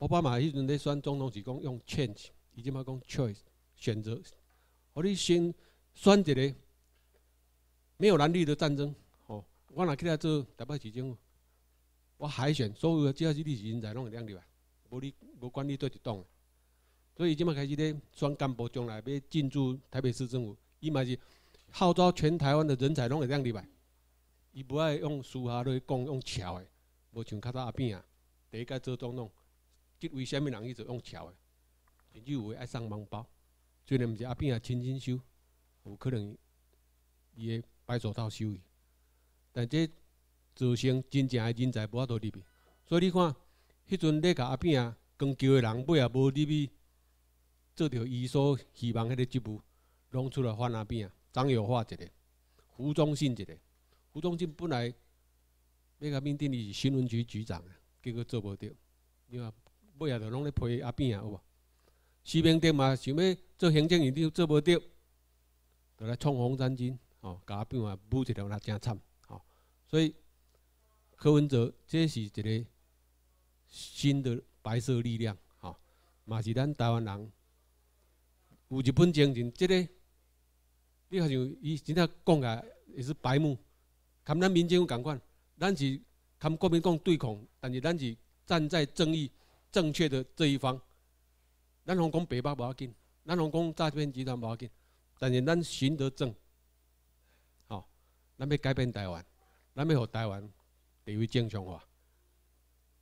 奥巴马迄阵咧选总统是讲用 change，伊即嘛讲 choice，选择，互你先选一个没有蓝绿的战争。吼，我若起来做台北市政府，我海选所有的只要是历史人才拢会领入来，无你无管你做一党。所以即马开始咧选干部，将来要进驻台北市政府，伊嘛是号召全台湾的人才拢会领入来。伊无爱用私下咧讲用巧的，无像较早阿扁啊，第一届做总统，即位虾米人伊就用巧的，甚至有诶爱送盲包。虽然毋是阿扁啊亲亲收，有可能伊会摆手套收伊，但这造成真正诶人才无法度入去。所以你看，迄阵咧甲阿扁啊光叫诶人，尾也无入去。做着伊所希望迄个职务，拢出来翻阿边啊，张友化一个，胡忠信一个，胡忠信本来要甲面顶伊是新闻局局长，结果做无着，你看尾下着拢咧陪阿边啊，有无？徐明德嘛想要做行政院长做无着，就来创红三军，吼，甲阿边啊补一条，那真惨，吼，所以柯文哲这是一个新的白色力量，吼，嘛是咱台湾人。有日本精神，即个你好像伊真正讲起来也是白目，跟咱民间有共款，咱是跟国民党对抗，但是咱是站在正义、正确的这一方。咱拢讲北北无要紧，咱拢讲诈骗集团无要紧，但是咱行得正，吼，咱要改变台湾，咱要互台湾地位正常化。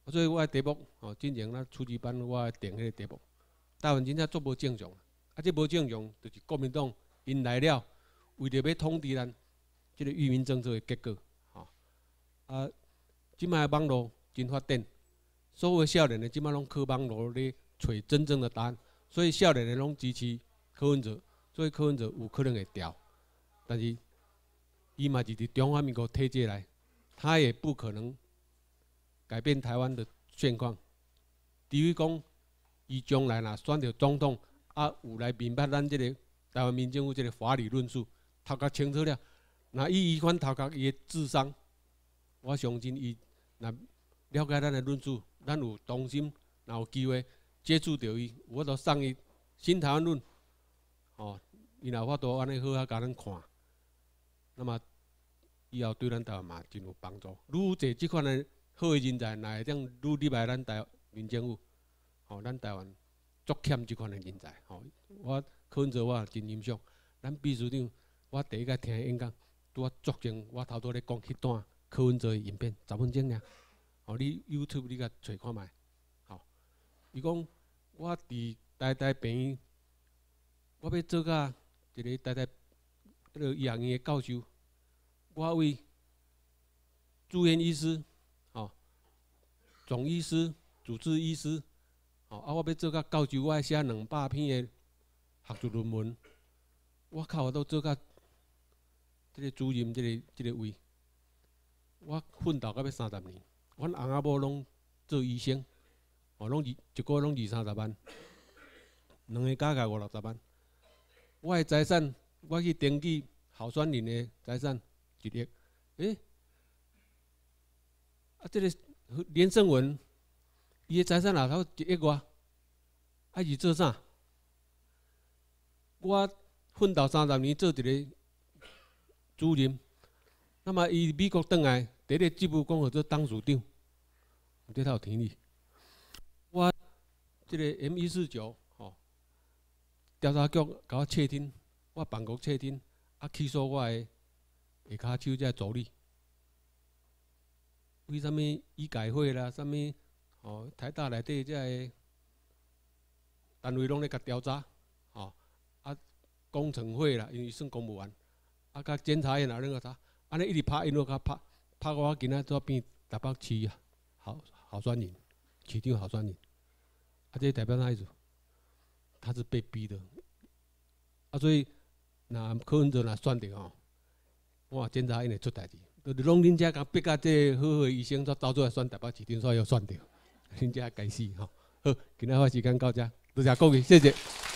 所以我题目吼，进前咱初级班我定迄个题目，台湾真正足无正常。啊，这无正常，就是国民党因来了，为着要统治咱，即个愚民政策的结果。吼啊，即卖网络真发展，所有少年的即卖拢靠网络咧找真正的答案，所以少年的拢支持柯文哲，所以柯文哲有可能会掉，但是伊嘛是伫中华民国体制来，他也不可能改变台湾的现况。至于讲伊将来若选着总统，啊，有来明白咱即个台湾民政府即个法理论述，头壳清楚了。那伊伊款头壳伊的智商，我相信伊若了解咱的论述，咱有同心，若有机会接触到伊，我都送伊《新台湾论》，哦，伊若我都安尼好啊，甲咱看，那么以后对咱台湾嘛真有帮助。愈侪即款的好的人才，若会当愈入来咱台民政府，哦，咱台湾。足欠即款的人才，吼！我柯文哲我真欣赏，咱秘书长，我第一个听演讲，拄啊足前，我头拄咧讲迄段柯文哲的影片，十分钟尔，吼！你 YouTube 你甲找看觅，吼！伊讲我伫台台病院，我要做甲一个台台迄个医学院的教授，我为住院医师，总医师、主治医师。哦，啊！我要做甲教授，我爱写两百篇的学术论文。我靠，我都做甲即个主任，即个即个位。我奋斗到要三十年，阮翁仔某拢做医生，哦，拢二一个月拢二三十万，两个加起来五六十万。我的财产，我去登记候选人的财产一亿。诶，啊，这个连胜文。伊的财产哪头一亿外，啊是做啥？我奋斗三十年做一个主任，那么伊美国倒来，第一个职务讲号做董事长，这套田里。我这个 M 一四九吼调查局甲我窃听，我办公窃听，啊起诉我的下骹手这助理，为什么医改会啦？什么？哦，台大内底即个单位拢咧甲调查，哦啊工程会啦，因为算公务员，啊甲检察院也咧个查，安尼一直拍，一路甲拍，拍我今仔做变台北市啊，好好选人，市长好选人，啊这代表哪一组？他是被逼的，啊所以那柯文哲若选着吼，我检察院会出代志，就是拢恁遮甲逼甲这好好的医生，才走出来选台北市长，所以要选着。人家该死吼，好，今天花时间到这，多谢各位，谢谢。